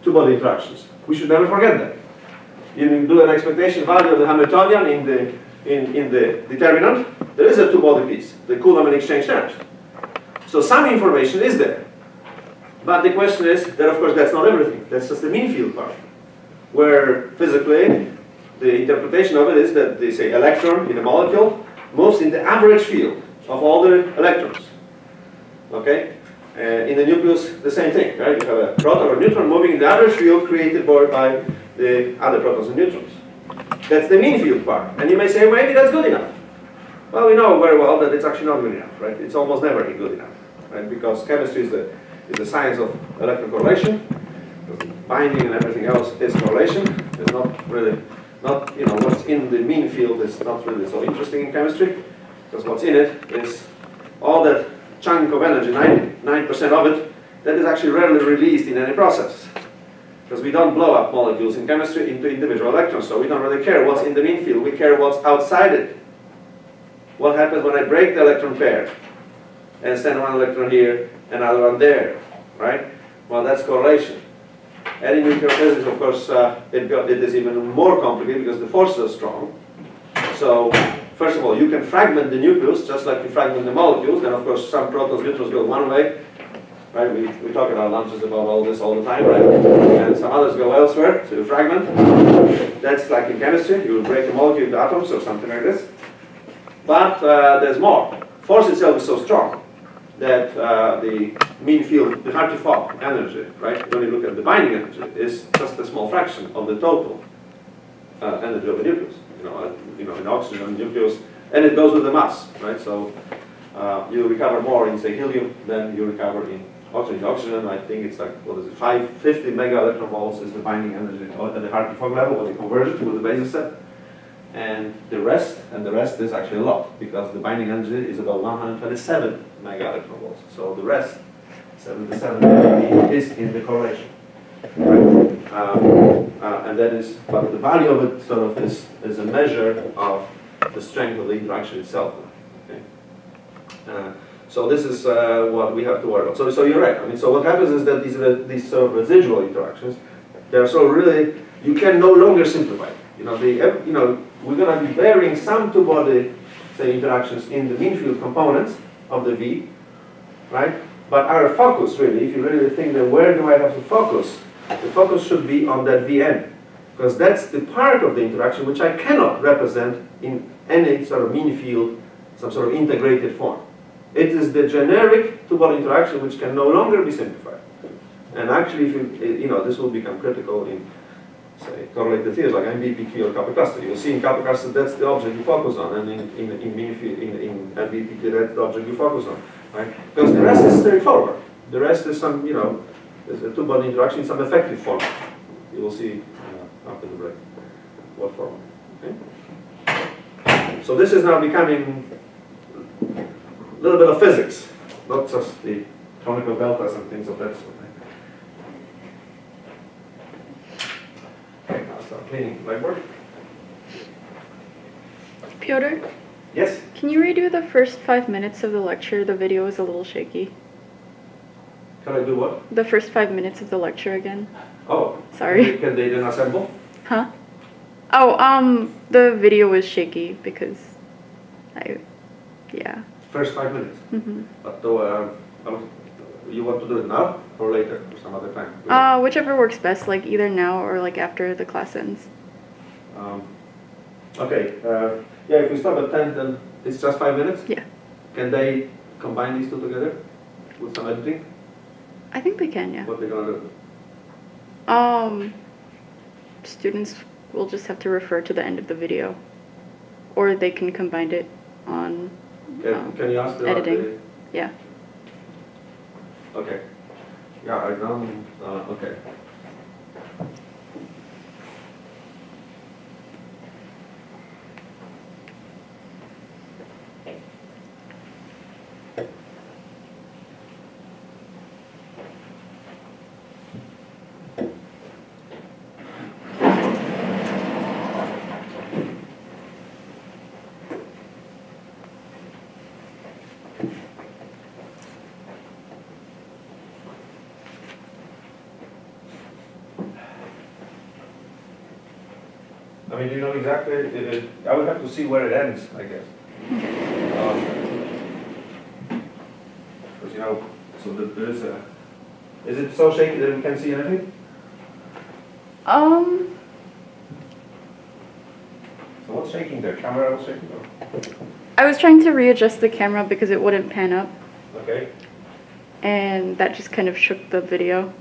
two-body interactions. We should never forget that. You do an expectation value of the Hamiltonian in the, in, in the determinant. There is a two-body piece, the Coulomb and exchange terms. So some information is there. But the question is that, of course, that's not everything. That's just the mean field part where physically the interpretation of it is that they say electron in a molecule moves in the average field of all the electrons. Okay? Uh, in the nucleus, the same thing, right? You have a proton or neutron moving in the average field created by the other protons and neutrons. That's the mean field part. And you may say, maybe that's good enough. Well, we know very well that it's actually not good enough, right? It's almost never good enough, right? Because chemistry is the, is the science of electron correlation. Binding and everything else is correlation. It's not really, not, you know, what's in the mean field is not really so interesting in chemistry. Because what's in it is all that chunk of energy, 99% of it, that is actually rarely released in any process. Because we don't blow up molecules in chemistry into individual electrons, so we don't really care what's in the mean field, we care what's outside it. What happens when I break the electron pair and send one electron here another one there, right? Well, that's correlation. And in nuclear physics, of course, uh, it, got, it is even more complicated because the forces are strong. So, first of all, you can fragment the nucleus just like you fragment the molecules. Then, of course, some protons, neutrons go one way, right? We, we talk in our lunches about all this all the time, right? And some others go elsewhere, so fragment. That's like in chemistry, you break a molecule into atoms or something like this. But uh, there's more. Force itself is so strong that uh, the mean field, the Hartree-Fock energy, right, when you look at the binding energy, is just a small fraction of the total uh, energy of the nucleus. You know, uh, you know, in oxygen nucleus, and it goes with the mass, right? So uh, you recover more in say helium than you recover in oxygen. Oxygen, I think it's like what is it, 550 mega electron volts is the binding energy at the Hartree-Fock level when you convert it with the basis set and the rest, and the rest is actually a lot, because the binding energy is about 127 mega electron volts. So the rest, 77 MeV, is in the correlation. Right? Um, uh, and that is, but the value of it sort of is, is a measure of the strength of the interaction itself. Okay? Uh, so this is uh, what we have to worry about. So, so you're right. I mean, so what happens is that these are the, these sort of residual interactions. They're so really you can no longer simplify. You know, the you know we're going to be bearing some two-body, say, interactions in the mean field components of the V, right? But our focus, really, if you really think that where do I have to focus, the focus should be on that Vn, because that's the part of the interaction which I cannot represent in any sort of mean field, some sort of integrated form. It is the generic two-body interaction which can no longer be simplified. And actually, if you, you know, this will become critical in say, correlated theories like MBPT or coupled cluster. You'll see in coupled cluster that's the object you focus on, and in, in, in, in, in MBPT that's the object you focus on, right? Because the rest is straightforward. The rest is some, you know, there's a two-body interaction in some effective form. You will see uh, after the break what form. Okay? So this is now becoming a little bit of physics, not just the conical deltas and things of that sort. Okay, now start cleaning blackboard. Piotr, Yes? can you redo the first five minutes of the lecture? The video is a little shaky. Can I do what? The first five minutes of the lecture again. Oh. Sorry. Can they then assemble? Huh? Oh, um, the video was shaky because I, yeah. First five minutes. Mm-hmm. But though, uh, uh, you want to do it now or later or some other time? Uh, whichever works best, like either now or like after the class ends. Um, okay. Uh, yeah, if we start at 10, then it's just five minutes? Yeah. Can they combine these two together with some editing? I think they can, yeah. What they gonna do? Um, students will just have to refer to the end of the video, or they can combine it on. Can, um, can you ask the editing. Yeah. okay. Yeah, I don't. Uh, okay. I mean, you know exactly. It, it, I would have to see where it ends, I guess. Because you know, so there is a. Is it so shaky that we can't see anything? Um, So what's shaking there? Camera was shaking? Or? I was trying to readjust the camera because it wouldn't pan up, Okay. and that just kind of shook the video.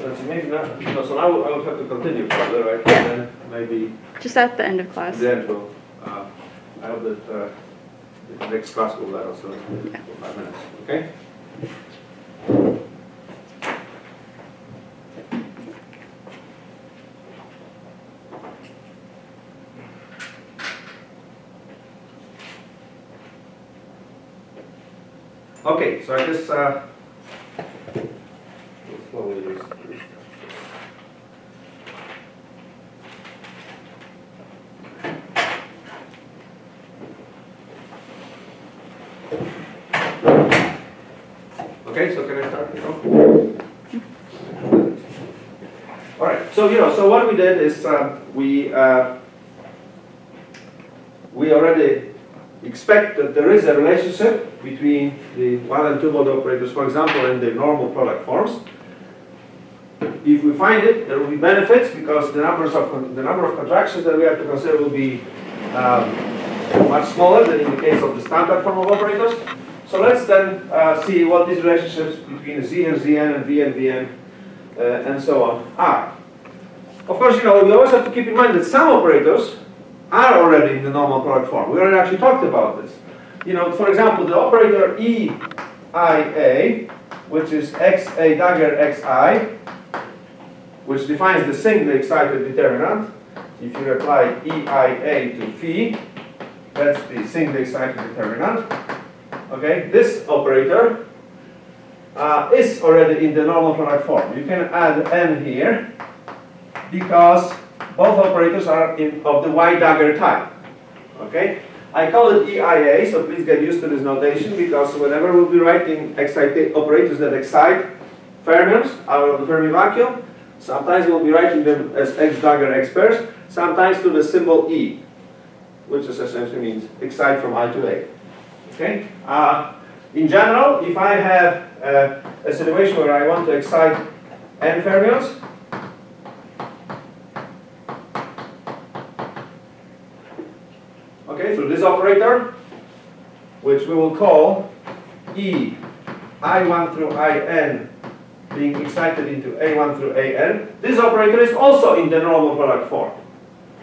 So that's a maybe not, no, so now I would have to continue further, right? Yeah. And then maybe Just at the end of class. then we'll, uh, I hope that, uh, the next class will let us, uh, for five minutes, okay? Okay, so I guess, uh, we'll slowly use this. Okay, so can I start, you know? All right, so, you know, so what we did is, um, we, uh, we already expect that there is a relationship between the one and two mode operators, for example, in the normal product forms. If we find it, there will be benefits because the numbers of, the number of contractions that we have to consider will be um, much smaller than in the case of the standard form of operators. So let's then uh, see what these relationships between Z and Zn and V and Vn uh, and so on are. Of course, you know, we always have to keep in mind that some operators are already in the normal product form. We already actually talked about this. You know, for example, the operator EIA, which is XA dagger XI, which defines the singly excited determinant. If you apply EIA to phi, that's the singly excited determinant. Okay, this operator uh, is already in the normal product form. You can add n here because both operators are in, of the Y dagger type. Okay? I call it EIA, so please get used to this notation because whenever we'll be writing excita- operators that excite fermions out of the Fermi vacuum, sometimes we'll be writing them as X dagger X pairs, sometimes to the symbol E, which essentially means excite from I to A. Okay? Uh, in general, if I have uh, a situation where I want to excite n fermions, through this operator, which we will call E I1 through IN being excited into A1 through AN. This operator is also in the normal product form.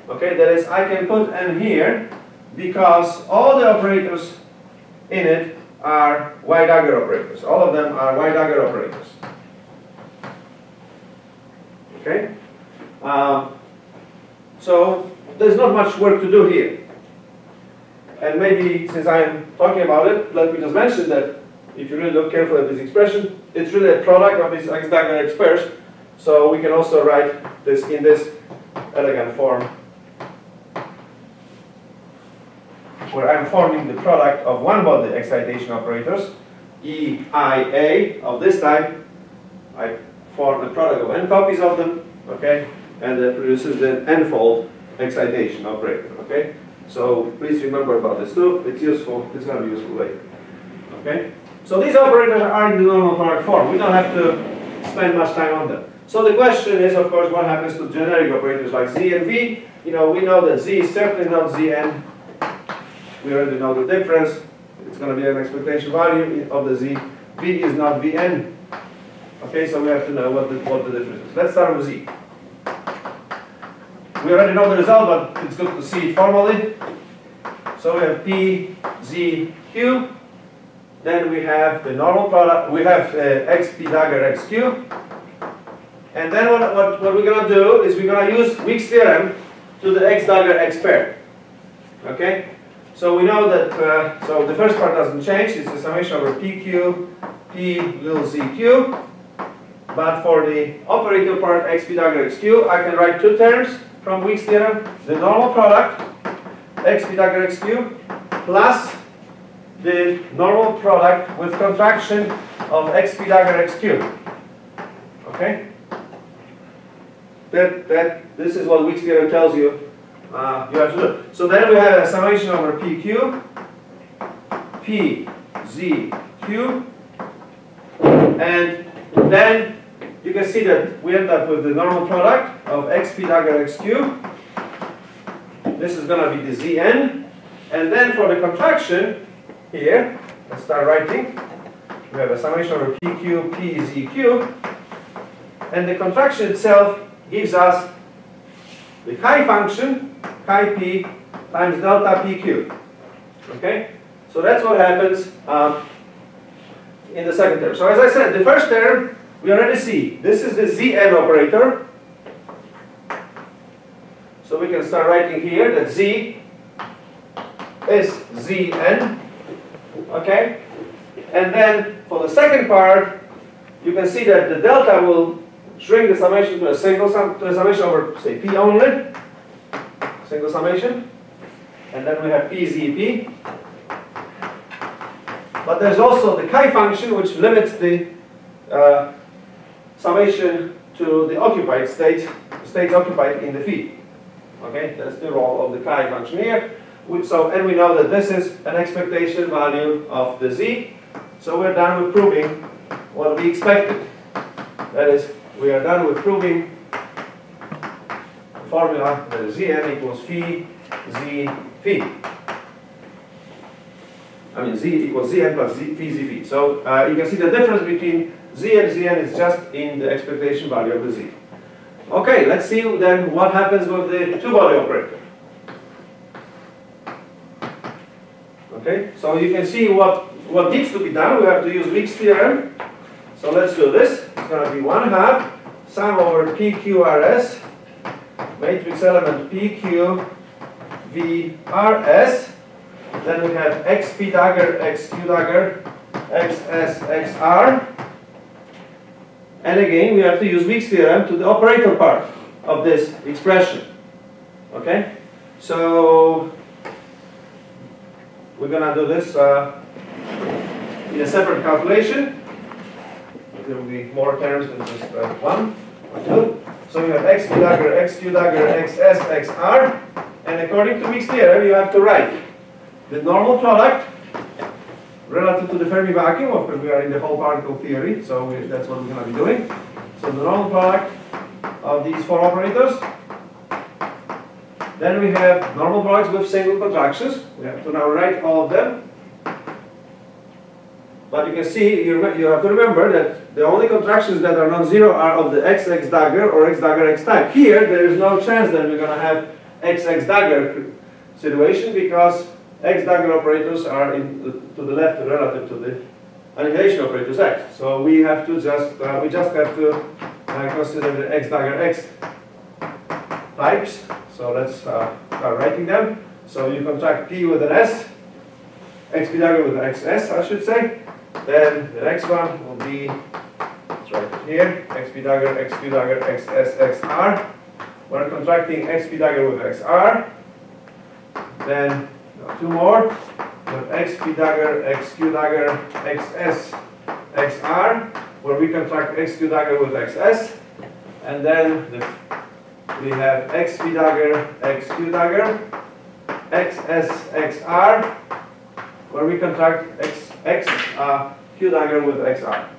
Okay, that is, I can put N here because all the operators in it are Y dagger operators. All of them are Y dagger operators. Okay? Um, so there's not much work to do here. And maybe since I'm talking about it, let me just mention that if you really look carefully at this expression, it's really a product of these x pairs. So we can also write this in this elegant form where I'm forming the product of one body excitation operators, EIA of this type. I form a product of n copies of them, okay, and that produces the n-fold excitation operator, okay. So please remember about this too. It's useful. It's going to be useful later, okay. So these operators are in the normal product form. We don't have to spend much time on them. So the question is, of course, what happens to generic operators like Z and V? You know, we know that Z is certainly not Zn. We already know the difference. It's going to be an expectation value of the Z. V is not Vn. Okay, so we have to know what the, what the difference is. Let's start with Z. We already know the result, but it's good to see it formally. So we have P, Z, Q. Then we have the normal product. We have uh, XP dagger XQ. And then what, what, what we're going to do is we're going to use Wick's theorem to the X dagger X pair. Okay? So we know that, uh, so the first part doesn't change, it's the summation over PQ, P little zq. But for the operator part, xp dagger xq, I can write two terms from Wick's theorem. The normal product, xp dagger xq, plus the normal product with contraction of xp dagger xq. Okay? That, that, this is what Wick's theorem tells you uh, you have to do. So then we have a summation over PQ, P, Z, Q, and then you can see that we end up with the normal product of XP dagger XQ. This is going to be the Zn. And then for the contraction, here, let's start writing. We have a summation over PQ, P, ZQ. and the contraction itself gives us the chi function, chi p times delta pq. Okay? So that's what happens um, in the second term. So as I said, the first term, we already see, this is the Zn operator. So we can start writing here that Z is Zn. Okay? And then for the second part, you can see that the delta will shrink the summation to a single sum, to a summation over, say, P only. Single summation. And then we have PZP. But there's also the chi function which limits the uh, summation to the occupied state, states occupied in the phi. Okay, that's the role of the chi function here. We- So, and we know that this is an expectation value of the z. So we're done with proving what we expected. That is, we are done with proving the formula that Zn equals phi z phi. I mean, z equals Zn plus z, phi z phi. So uh, you can see the difference between z and Zn is just in the expectation value of the z. Okay, let's see then what happens with the two-body operator. Okay, so you can see what, what needs to be done. We have to use Wick's theorem. So let's do this. It's going to be 1 half sum over PQRS, matrix element PQ VRS. Then we have XP dagger, XQ dagger, XS, XR. And again, we have to use Wick's theorem to the operator part of this expression. Okay? So we're gonna do this uh, in a separate calculation. There will be more terms than just uh, one or two. So you have XQ dagger, XQ dagger, XS, XR. And according to Wick's theorem, you have to write the normal product relative to the Fermi vacuum. Of course, we are in the hole particle theory, so we, that's what we're going to be doing. So the normal product of these four operators. Then we have normal products with single contractions. We have to now write all of them. But you can see, you, you have to remember that the only contractions that are non-zero are of the XX dagger or X dagger X type. Here, there is no chance that we're going to have XX dagger situation because X dagger operators are in to the left relative to the annihilation operators X. So we have to just, uh, we just have to uh, consider the X dagger X types. So let's uh, start writing them. So you contract P with an S, XP dagger with an XS, I should say. Then the next one will be, right here, XP dagger, XQ dagger, XS, XR. We're contracting XP dagger with XR. Then two more, with XP dagger, XQ dagger, XS, XR, where we contract XQ dagger with XS. And then the we have XP dagger, XQ dagger, XS, XR, where we contract X, X uh, dagger with XR.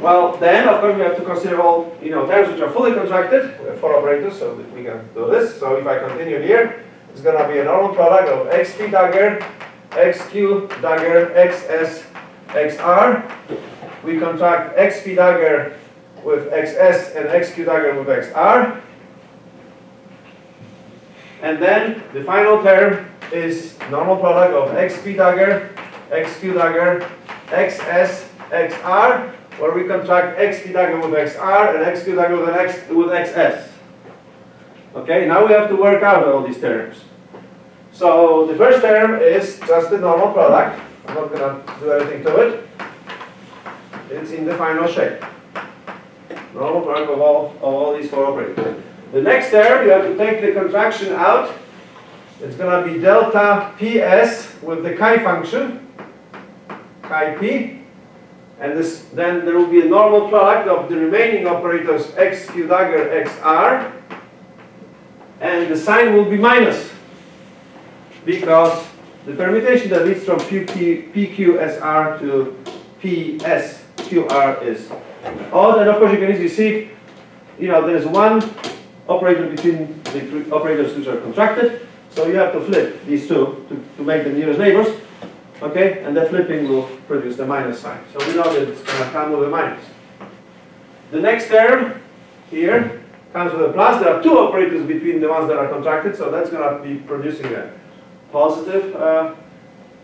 Well, then, of course, we have to consider all, you know, terms which are fully contracted. We have four operators, so we can do this. So if I continue here, it's going to be a normal product of XP dagger, XQ dagger, XS, XR. We contract XP dagger with XS and XQ dagger with XR. And then the final term is normal product of XP dagger, XQ dagger, XS, XR, where we contract XP dagger with XR and XQ dagger with, X, with XS. Okay, now we have to work out all these terms. So the first term is just the normal product. I'm not going to do anything to it. It's in the final shape normal product of all, of all these four operators. The next term, you have to take the contraction out. It's going to be delta ps with the chi function, chi p. And this, then there will be a normal product of the remaining operators xq dagger xr. And the sign will be minus. Because the permutation that leads from PQ, PQSR to PSQR is odd. And of course you can easily see, you know, there's one operator between the three operators which are contracted. So you have to flip these two to, to make the nearest neighbors. Okay, and that flipping will produce the minus sign. So we know that it's going to come with a minus. The next term here comes with a plus. There are two operators between the ones that are contracted, so that's going to be producing a positive uh,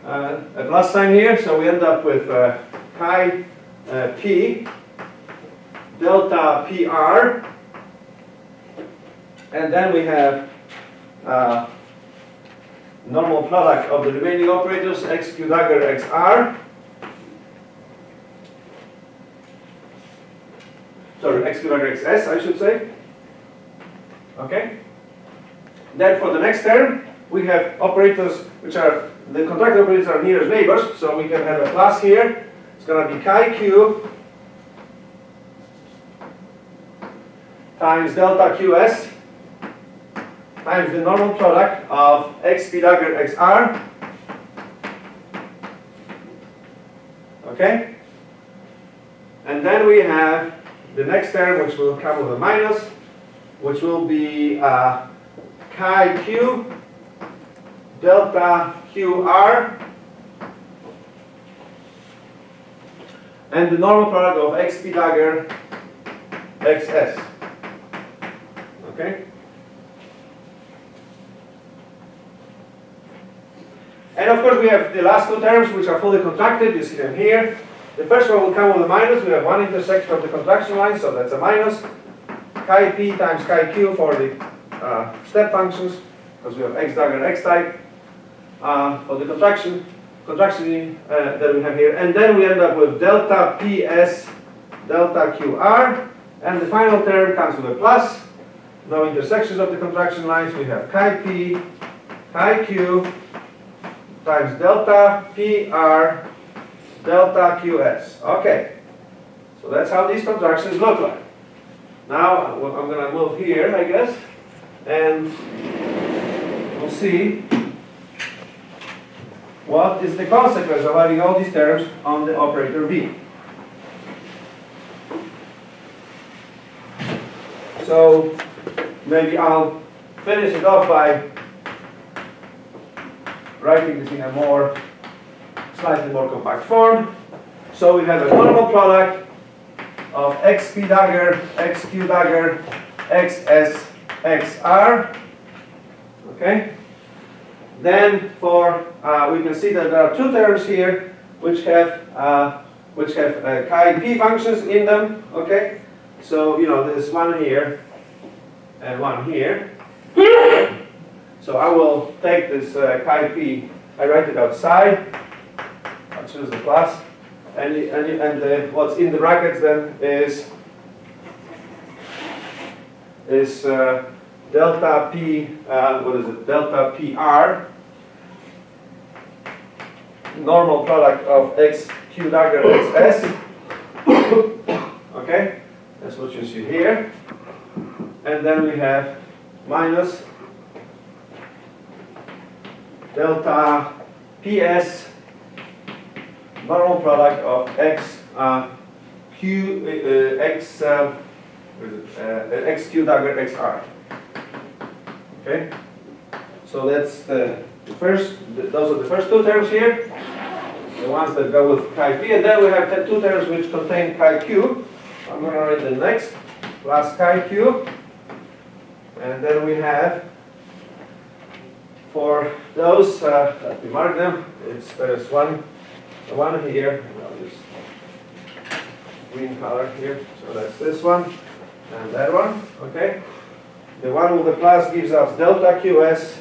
uh, a plus sign here. So we end up with uh, chi uh, p delta pr, and then we have uh, normal product of the remaining operators x q dagger xr. Sorry, x dagger xs, I should say. Okay. Then for the next term, we have operators which are the contracted operators are nearest neighbors, so we can have a plus here. It's going to be chi q times delta qs times the normal product of xp dagger xr. Okay? And then we have the next term which will come with a minus, which will be uh, chi q delta qr and the normal product of xp dagger xs. Okay? And of course we have the last two terms which are fully contracted, you see them here. The first one will come with a minus, we have one intersection of the contraction line, so that's a minus. Chi p times chi q for the uh, step functions, because we have x dagger x type. Uh, for the contraction, contraction uh, that we have here. And then we end up with delta ps delta qr. And the final term comes with a plus. No intersections of the contraction lines. We have chi p, chi q, times delta PR delta QS. Okay, so that's how these contractions look like. Now I'm going to move here, I guess, and we'll see what is the consequence of having all these terms on the operator V. So maybe I'll finish it off by writing this in a more, slightly more compact form. So we have a normal product of xp dagger, xq dagger, xs, xr. Okay? Then for, uh, we can see that there are two terms here which have, uh, which have uh, chi p functions in them. Okay? So, you know, there's one here and one here. So I will take this uh, chi p, I write it outside, I'll choose the plus, and, and, and uh, what's in the brackets then is, is uh, delta p, uh, what is it, delta pr, normal product of x q dagger xs, okay, that's what you see here, and then we have minus delta PS normal product of x uh, q uh, x uh, uh, x q dagger xr. Okay, so that's the, the first. The, those are the first two terms here, the ones that go with chi p, and then we have two terms which contain chi q. I'm going to write the next plus chi q, and then we have for those, uh, let me mark them. It's, there's one, one here. I'll just green color here. So that's this one and that one. Okay. The one with the plus gives us delta QS,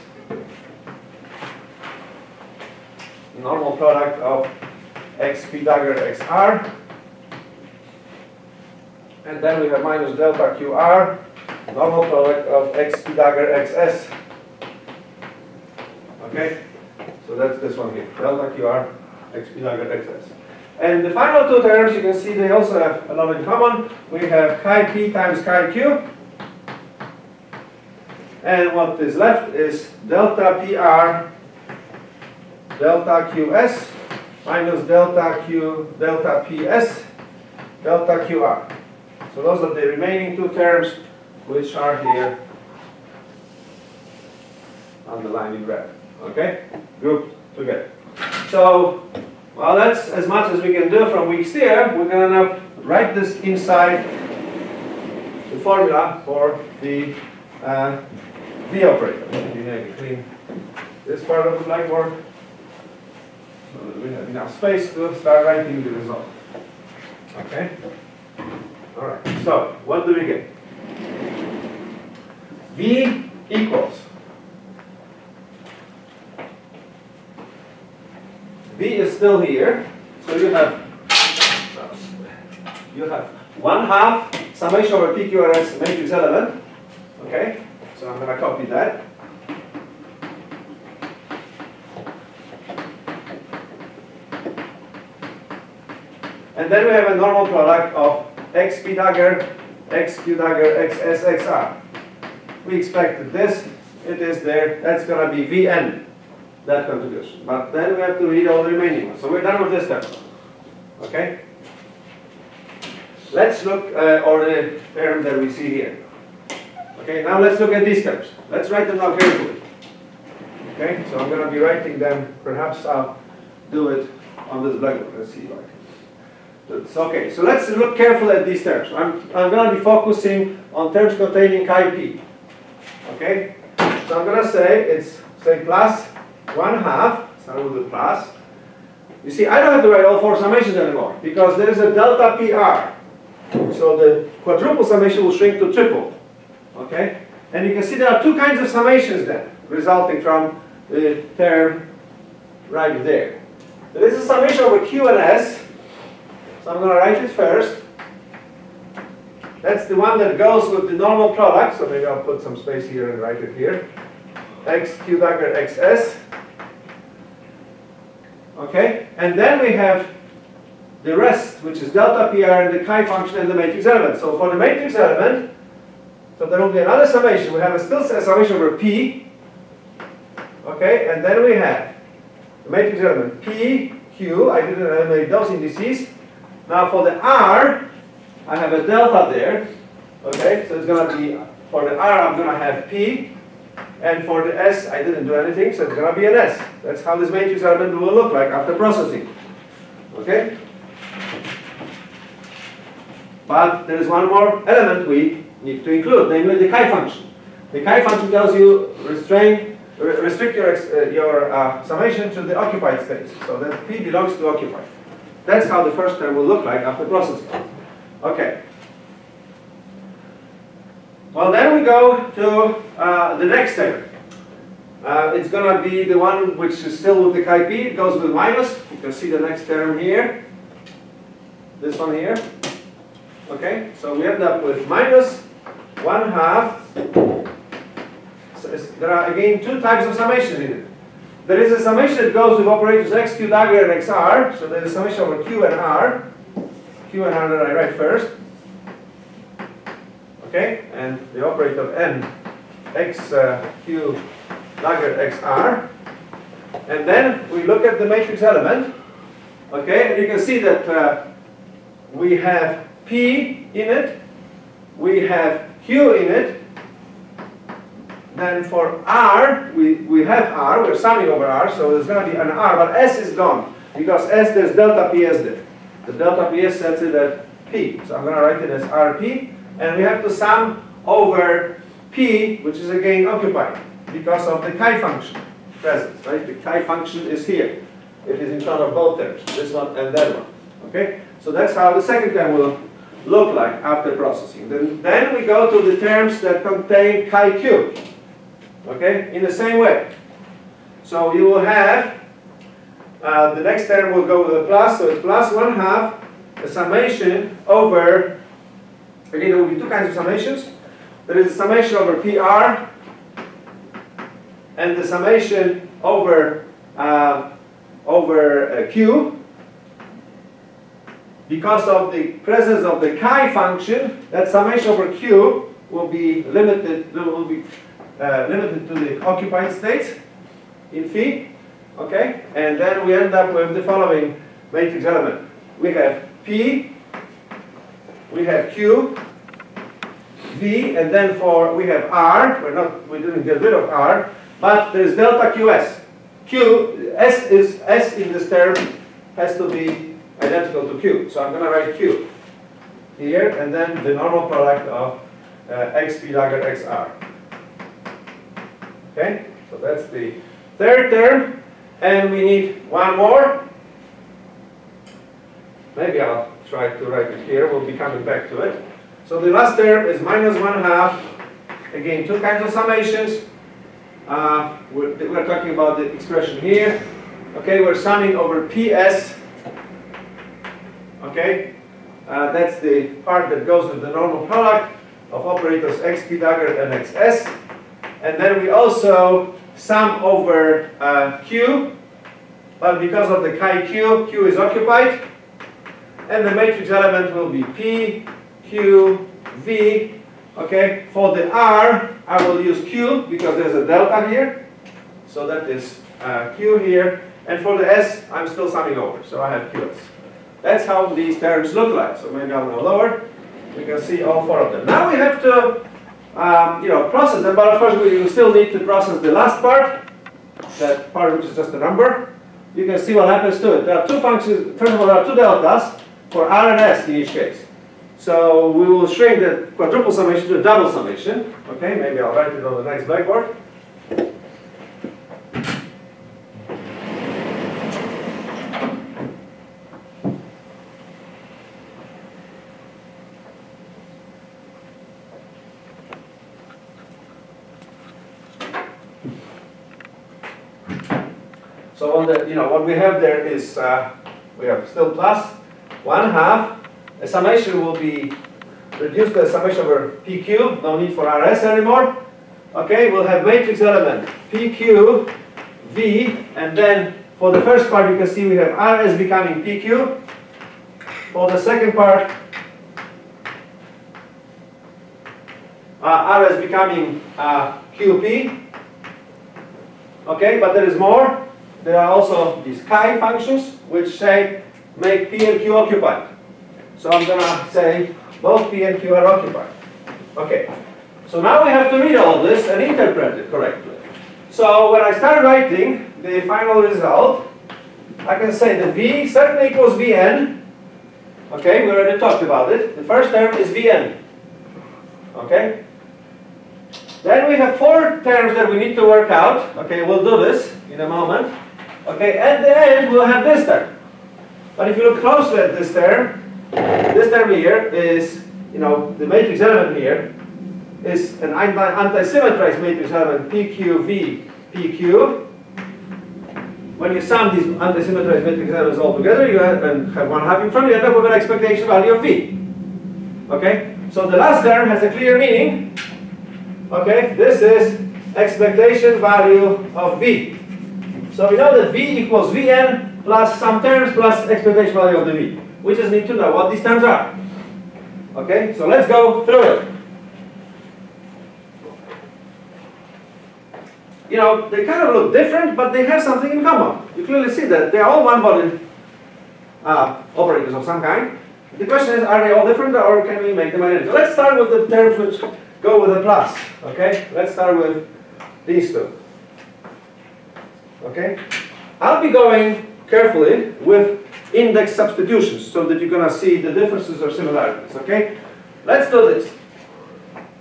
normal product of XP dagger XR. And then we have minus delta QR, normal product of XP dagger XS. Okay? So that's this one here, delta QR, XS. And the final two terms, you can see they also have a lot in common. We have chi p times chi q. And what is left is delta PR delta QS minus delta Q delta PS delta QR. So those are the remaining two terms which are here underlined in red. Okay? Grouped together. So, well, that's as much as we can do from Wick's here. We're going to write this inside the formula for the uh, V operator. Let me maybe clean this part of the blackboard. So that we have enough space to start writing the result. Okay? All right, so what do we get? V equals V is still here, so you have you have one half summation over PQRS matrix element. Okay, so I'm going to copy that. And then we have a normal product of XP dagger, XQ dagger, XS, XR. We expect this, it is there, that's going to be Vn, that contribution. But then we have to read all the remaining ones. So we're done with this step. Okay? Let's look uh, or the term that we see here. Okay, now let's look at these terms. Let's write them now carefully. Okay, so I'm going to be writing them. Perhaps I'll do it on this blackboard. Let's see if I can. That's okay, so let's look carefully at these terms. I'm, I'm going to be focusing on terms containing chi p. Okay, so I'm going to say it's say plus one half. Start with the plus. You see, I don't have to write all four summations anymore because there is a delta PR. So the quadruple summation will shrink to triple. Okay? And you can see there are two kinds of summations then, resulting from the term right there. There is a summation over Q and S. So I'm going to write it first. That's the one that goes with the normal product. So maybe I'll put some space here and write it here. X Q dagger XS. Okay? And then we have the rest, which is delta PR and the chi function and the matrix element. So for the matrix element, so there will be another summation. We have a still summation over P. Okay, and then we have the matrix element P, Q. I didn't eliminate those indices. Now for the R, I have a delta there. Okay, so it's going to be, for the R, I'm going to have P. And for the S, I didn't do anything, so it's going to be an S. That's how this matrix element will look like after processing. Okay? But there is one more element we need to include, namely the chi function. The chi function tells you restrain, re restrict your, uh, your uh, summation to the occupied states, so that P belongs to occupied. That's how the first term will look like after processing. Okay. Well, then we go to uh, the next term. Uh, it's going to be the one which is still with the chi p. It goes with minus. You can see the next term here. This one here. Okay, so we end up with minus 1 half. So there are again two types of summations in it. There is a summation that goes with operators x, q dagger, and xr. So there is a summation over q and r. q and r that I write first. Okay, and the operator of n, x, uh, q, dagger, xr. And then we look at the matrix element. Okay, and you can see that uh, we have P in it, we have Q in it, then for R, we, we have R, we're summing over R, so there's going to be an R, but S is gone, because S, there's delta PS there. The delta PS sets it at P, so I'm going to write it as RP, and we have to sum over P, which is again occupied, because of the chi function present, right? The chi function is here. It is in front of both terms, this one and that one, okay? So that's how the second term will look like after processing. Then, then we go to the terms that contain chi q. Okay, in the same way. So you will have, uh, the next term will go with a plus, so it's plus 1 half the summation over, again there will be two kinds of summations. There is a summation over PR and the summation over, uh, over uh, Q because of the presence of the chi function, that summation over q will be limited, will be uh, limited to the occupied states in phi. Okay, and then we end up with the following matrix element. We have P, we have Q, V, and then for we have R. We're not, we didn't get rid of R, but there's delta QS. Q, S is S in this term has to be identical to Q. So I'm going to write Q here, and then the normal product of uh, x p dagger xr. Okay, so that's the third term, and we need one more. Maybe I'll try to write it here, we'll be coming back to it. So the last term is minus one half, again, two kinds of summations. Uh, we're, we're talking about the expression here. Okay, we're summing over PS. Okay, uh, that's the part that goes with the normal product of operators xp dagger and xs. And then we also sum over uh, q, but because of the chi q, q is occupied. And the matrix element will be p, q, v. Okay, for the r, I will use q because there's a delta here. So that is uh, q here. And for the s, I'm still summing over, so I have qs. That's how these terms look like. So maybe I'll go lower. We can see all four of them. Now we have to, um, you know, process them. But of course, we still need to process the last part, that part which is just a number. You can see what happens to it. There are two functions. First of all, there are two deltas for r and s in each case. So we will shrink the quadruple summation to a double summation. Okay, maybe I'll write it on the next blackboard. So on the, you know, what we have there is, uh, we have still plus one half. A summation will be reduced to a summation over PQ, no need for RS anymore. Okay, we'll have matrix element PQ, V, and then for the first part you can see we have RS becoming PQ. For the second part, uh, RS becoming uh, QP. Okay, but there is more. There are also these chi functions which say make P and Q occupied. So I'm gonna say both P and Q are occupied. Okay. So now we have to read all this and interpret it correctly. So when I start writing the final result, I can say that V certainly equals Vn. Okay, we already talked about it. The first term is Vn. Okay? Then we have four terms that we need to work out. Okay, we'll do this in a moment. Okay, at the end we'll have this term. But if you look closely at this term, this term here is, you know, the matrix element here is an anti-symmetrized matrix element PQV PQ. When you sum these anti-symmetrized matrix elements all together, you have, and have one half in front, you end up with an expectation value of V. Okay? So the last term has a clear meaning. Okay? This is expectation value of V. So we know that V equals Vn plus some terms plus expectation value of the V. We just need to know what these terms are. Okay, so let's go through it. You know, they kind of look different, but they have something in common. You clearly see that they are all one-body uh, operators of some kind. The question is, are they all different or can we make them identical? Let's start with the terms which go with a plus. Okay, let's start with these two. Okay, I'll be going carefully with index substitutions so that you're going to see the differences or similarities. Okay, let's do this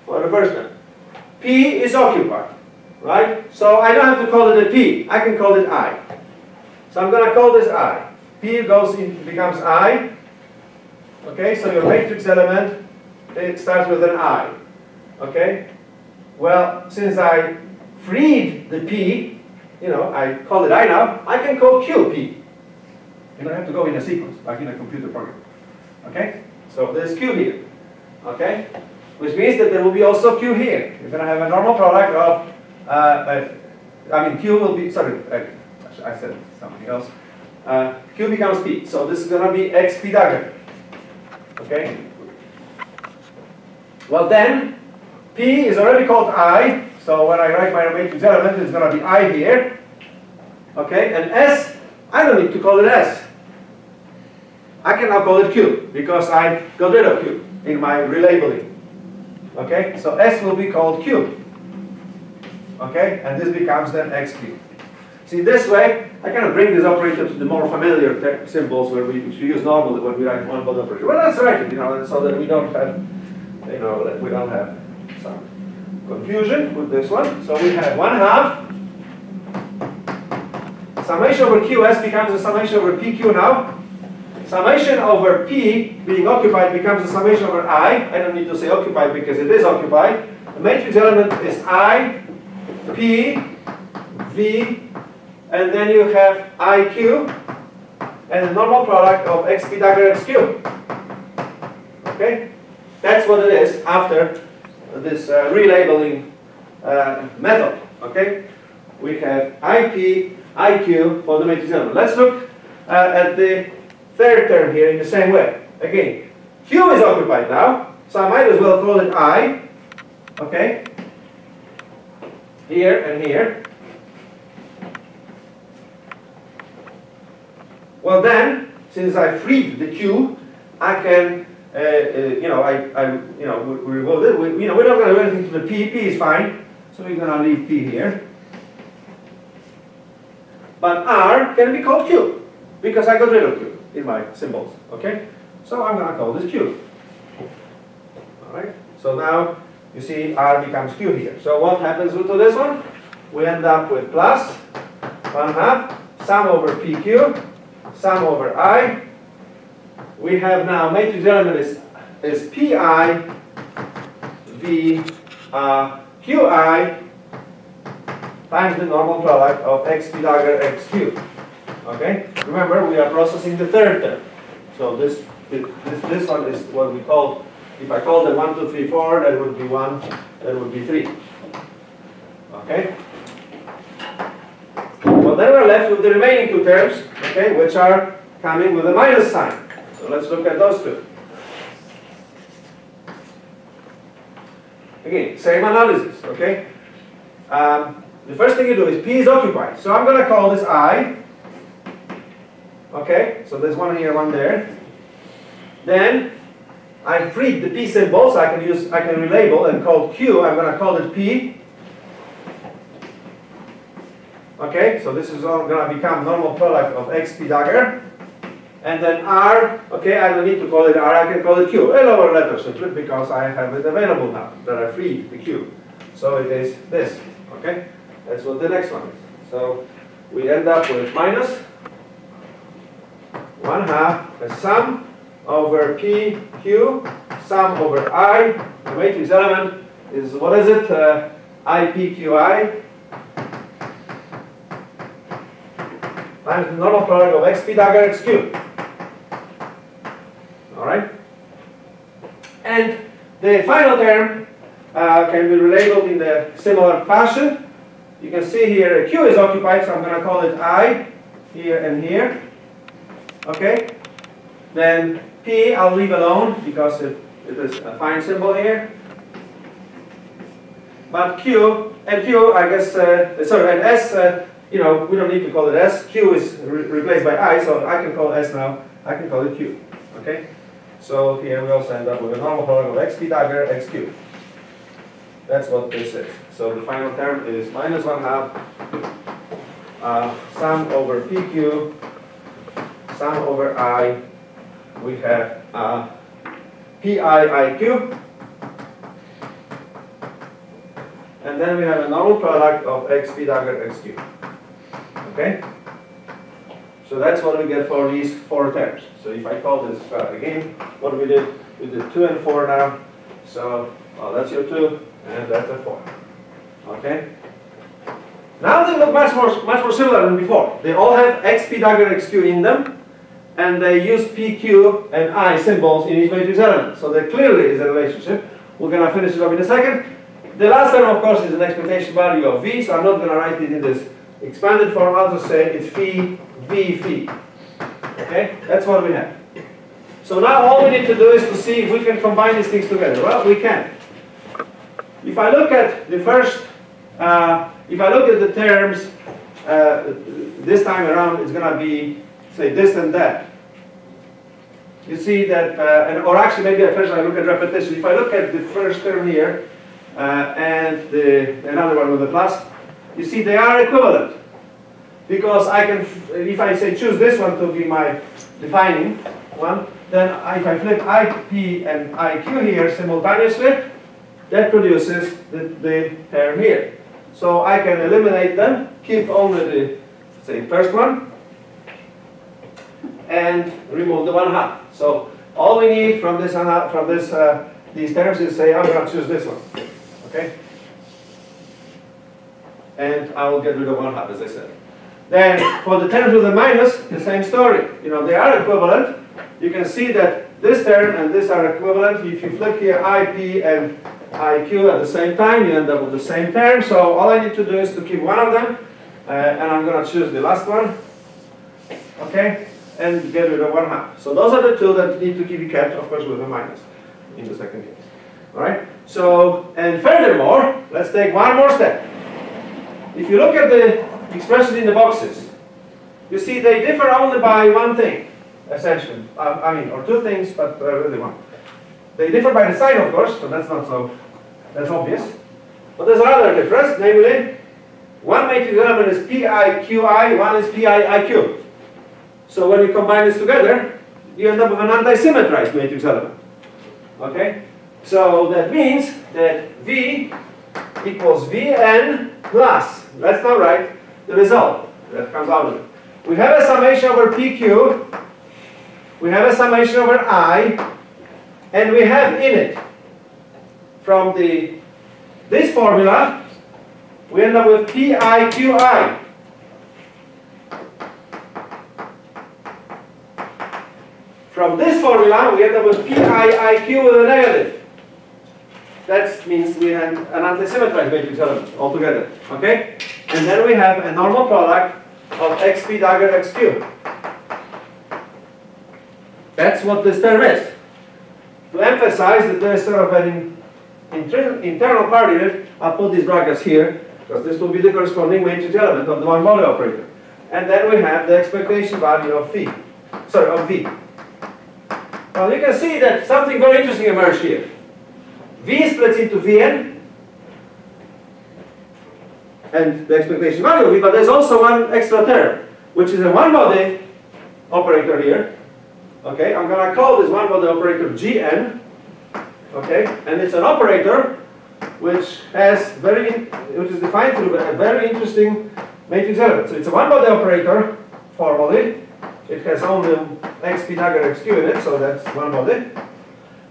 for first one. P is occupied, right? So I don't have to call it a P. I can call it I. So I'm going to call this I. P goes in, becomes I. Okay, so your matrix element it starts with an I. Okay. Well, since I freed the P, you know, I call it I now, I can call QP. You don't have to go in a sequence, like in a computer program. Okay? So there's Q here. Okay? Which means that there will be also Q here. You're going to have a normal product of, uh, I mean, Q will be, sorry, uh, I said something else. Uh, Q becomes P. So this is going to be XP dagger. Okay? Well then, P is already called I, so when I write my matrix element, it's going to be I here. Okay, and S, I don't need to call it S. I can now call it Q, because I got rid of Q in my relabeling. Okay, so S will be called Q. Okay, and this becomes then XQ. See, this way, I kind of bring this operator to the more familiar symbols where we, we use normally when we write one body operator. Well, let's write it, you know, so that we don't have, you know, that we don't have some confusion with this one. So we have 1 half summation over QS becomes a summation over PQ now. Summation over P being occupied becomes a summation over I. I don't need to say occupied because it is occupied. The matrix element is I, P, V, and then you have IQ, and the normal product of XP dagger XQ. Okay? That's what it is after this uh, relabeling uh, method. Okay? We have IP, IQ for the matrix element. Let's look uh, at the third term here in the same way. Again, Q is occupied now, so I might as well call it I. Okay? Here and here. Well then, since I freed the Q, I can, uh, uh, you know, I, I, you know, we, we. We, you know, we're not going to do anything to the P. P is fine, so we're going to leave P here. But R can be called Q, because I got rid of Q in my symbols, okay? So I'm going to call this Q. All right, so now you see R becomes Q here. So what happens to this one? We end up with plus 1 half sum over PQ sum over I. We have now matrix element is, is PI V uh, QI times the normal product of XP dagger XQ. Okay? Remember, we are processing the third term. So this, this, this one is what we call, if I call them 1, 2, 3, 4, that would be 1, that would be 3. Okay? Well, then we're left with the remaining two terms, okay, which are coming with a minus sign. So let's look at those two. Again, same analysis, okay? Um, the first thing you do is P is occupied. So I'm going to call this I. Okay, so there's one here, one there. Then I freed the P symbol, so I can use, I can relabel and call Q. I'm going to call it P. Okay, so this is all going to become normal product of XP dagger. And then R, okay, I don't need to call it R, I can call it Q. A lower letter simply because I have it available now that I freed the Q. So it is this, okay? That's what the next one is. So we end up with minus 1 half the sum over P, Q, sum over I. The matrix element is, what is it? Uh, IPQI times the normal product of XP dagger XQ. Alright? And the final term uh, can be relabeled in the similar fashion. You can see here Q is occupied, so I'm going to call it I here and here. Okay? Then P I'll leave alone because it, it is a fine symbol here. But Q, and Q, I guess, uh, sorry, and S, uh, you know, we don't need to call it S. Q is re replaced by I, so I can call S now. I can call it Q. Okay? So here we also end up with a normal product of XP dagger XQ. That's what this is. So the final term is minus 1 half uh, sum over PQ, sum over I. We have uh, PIIQ. And then we have a normal product of XP dagger XQ. Okay? So that's what we get for these four terms. So if I call this uh, again, what we did, we did 2 and 4 now. So well, that's your 2, and that's a 4. Okay? Now they look much more, much more similar than before. They all have XP dagger XQ in them, and they use PQ and I symbols in each matrix element. So there clearly is a relationship. We're going to finish it up in a second. The last term, of course, is an expectation value of V, so I'm not going to write it in this expanded form. I'll just say it's phi, V, phi. Okay? That's what we have. So now all we need to do is to see if we can combine these things together. Well, we can. If I look at the first, uh, if I look at the terms, uh, this time around it's going to be, say, this and that. You see that, uh, and, or actually maybe at first I look at repetition. If I look at the first term here, uh, and the, another one with the plus, you see they are equivalent. Because I can, if I say choose this one to be my defining one, then if I flip IP and IQ here simultaneously, that produces the, the term here. So I can eliminate them, keep only the, say, first one, and remove the one half. So all we need from this, half- from this, uh, these terms is say, I'm gonna choose this one, okay? And I will get rid of one half, as I said. Then, for the terms with the minus, the same story. You know, they are equivalent. You can see that this term and this are equivalent. If you flip here IP and IQ at the same time, you end up with the same term. So all I need to do is to keep one of them, uh, and I'm going to choose the last one, okay, and get rid of one half. So those are the two that need to be kept, of course, with a minus in the second case. All right. So, and furthermore, let's take one more step. If you look at the expressions in the boxes, you see they differ only by one thing, essentially. Um, I mean, or two things, but uh, really one. They differ by the sign, of course, so that's not so, that's obvious. But there's another difference, namely, one matrix element is PIQI, one is PIIQ. So when you combine this together, you end up with an anti-symmetrized matrix element. Okay? So that means that V equals Vn plus, let's now write the result that comes out of it. We have a summation over PQ, we have a summation over I, and we have in it, from the this formula, we end up with PIQI. From this formula, we end up with PIIQ with a negative. That means we have an anti-symmetrized matrix element altogether. Okay? And then we have a normal product of XP dagger XQ. That's what this term is. To emphasize that there's sort of an inter internal part in it, I'll put these brackets here, because this will be the corresponding matrix element of the one body operator. And then we have the expectation value of phi. Sorry, of V. Well, you can see that something very interesting emerged here. V splits into Vn, and the expectation value of V, but there's also one extra term, which is a one-body operator here. Okay, I'm going to call this one-body operator Gn. Okay, and it's an operator which has very, which is defined through a very interesting matrix element. So it's a one-body operator formally. It has only xp dagger xq in it, so that's one body.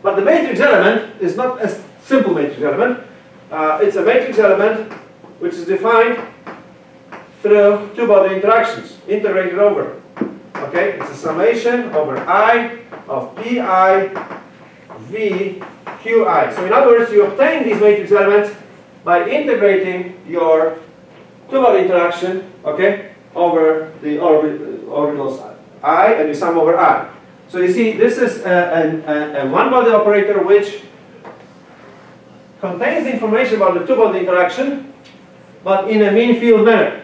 But the matrix element is not a simple matrix element. Uh, it's a matrix element which is defined through two-body interactions, integrated over. Okay, it's a summation over i of pi v qi. So in other words, you obtain these matrix elements by integrating your two-body interaction, okay, over the orbi uh, orbitals i and you sum over i. So you see, this is a, a, a one-body operator which contains information about the two-body interaction, but in a mean field manner.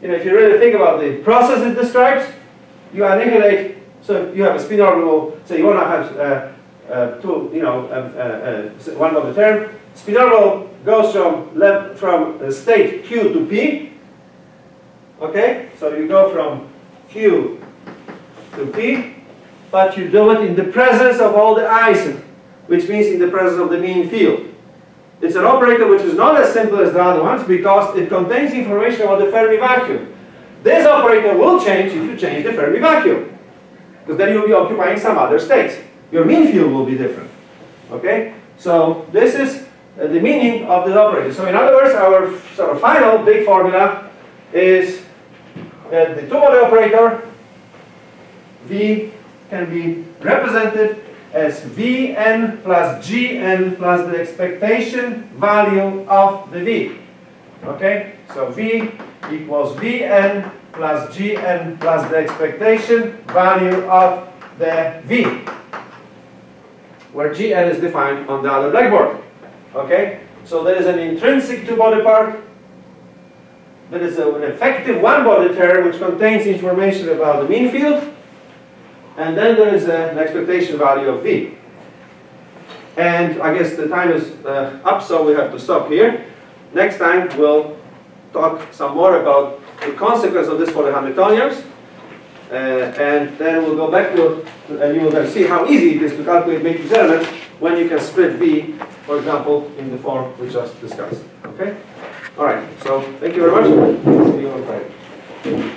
You know, if you really think about the process it describes, you annihilate. So you have a spin orbital. So you want to have uh, uh, two, you know, uh, uh, one of the term. Spin orbital goes from left from state q to p. Okay, so you go from q to p, but you do it in the presence of all the i's, which means in the presence of the mean field. It's an operator which is not as simple as the other ones because it contains information about the Fermi vacuum. This operator will change if you change the Fermi vacuum, because then you'll be occupying some other states. Your mean field will be different. Okay? So this is uh, the meaning of the operator. So in other words, our sort of final big formula is that the two-body operator V can be represented as Vn plus Gn plus the expectation value of the V. Okay, so V equals Vn plus Gn plus the expectation value of the V, where Gn is defined on the other blackboard. Okay, so there is an intrinsic two-body part, there is an effective one-body term which contains information about the mean field, and then there is an expectation value of V. And I guess the time is uh, up, so we have to stop here. Next time we'll talk some more about the consequence of this for the Hamiltonians. Uh, and then we'll go back to, and you will then see how easy it is to calculate matrix elements when you can split B, for example, in the form we just discussed, okay? All right, so thank you very much. See you on Friday.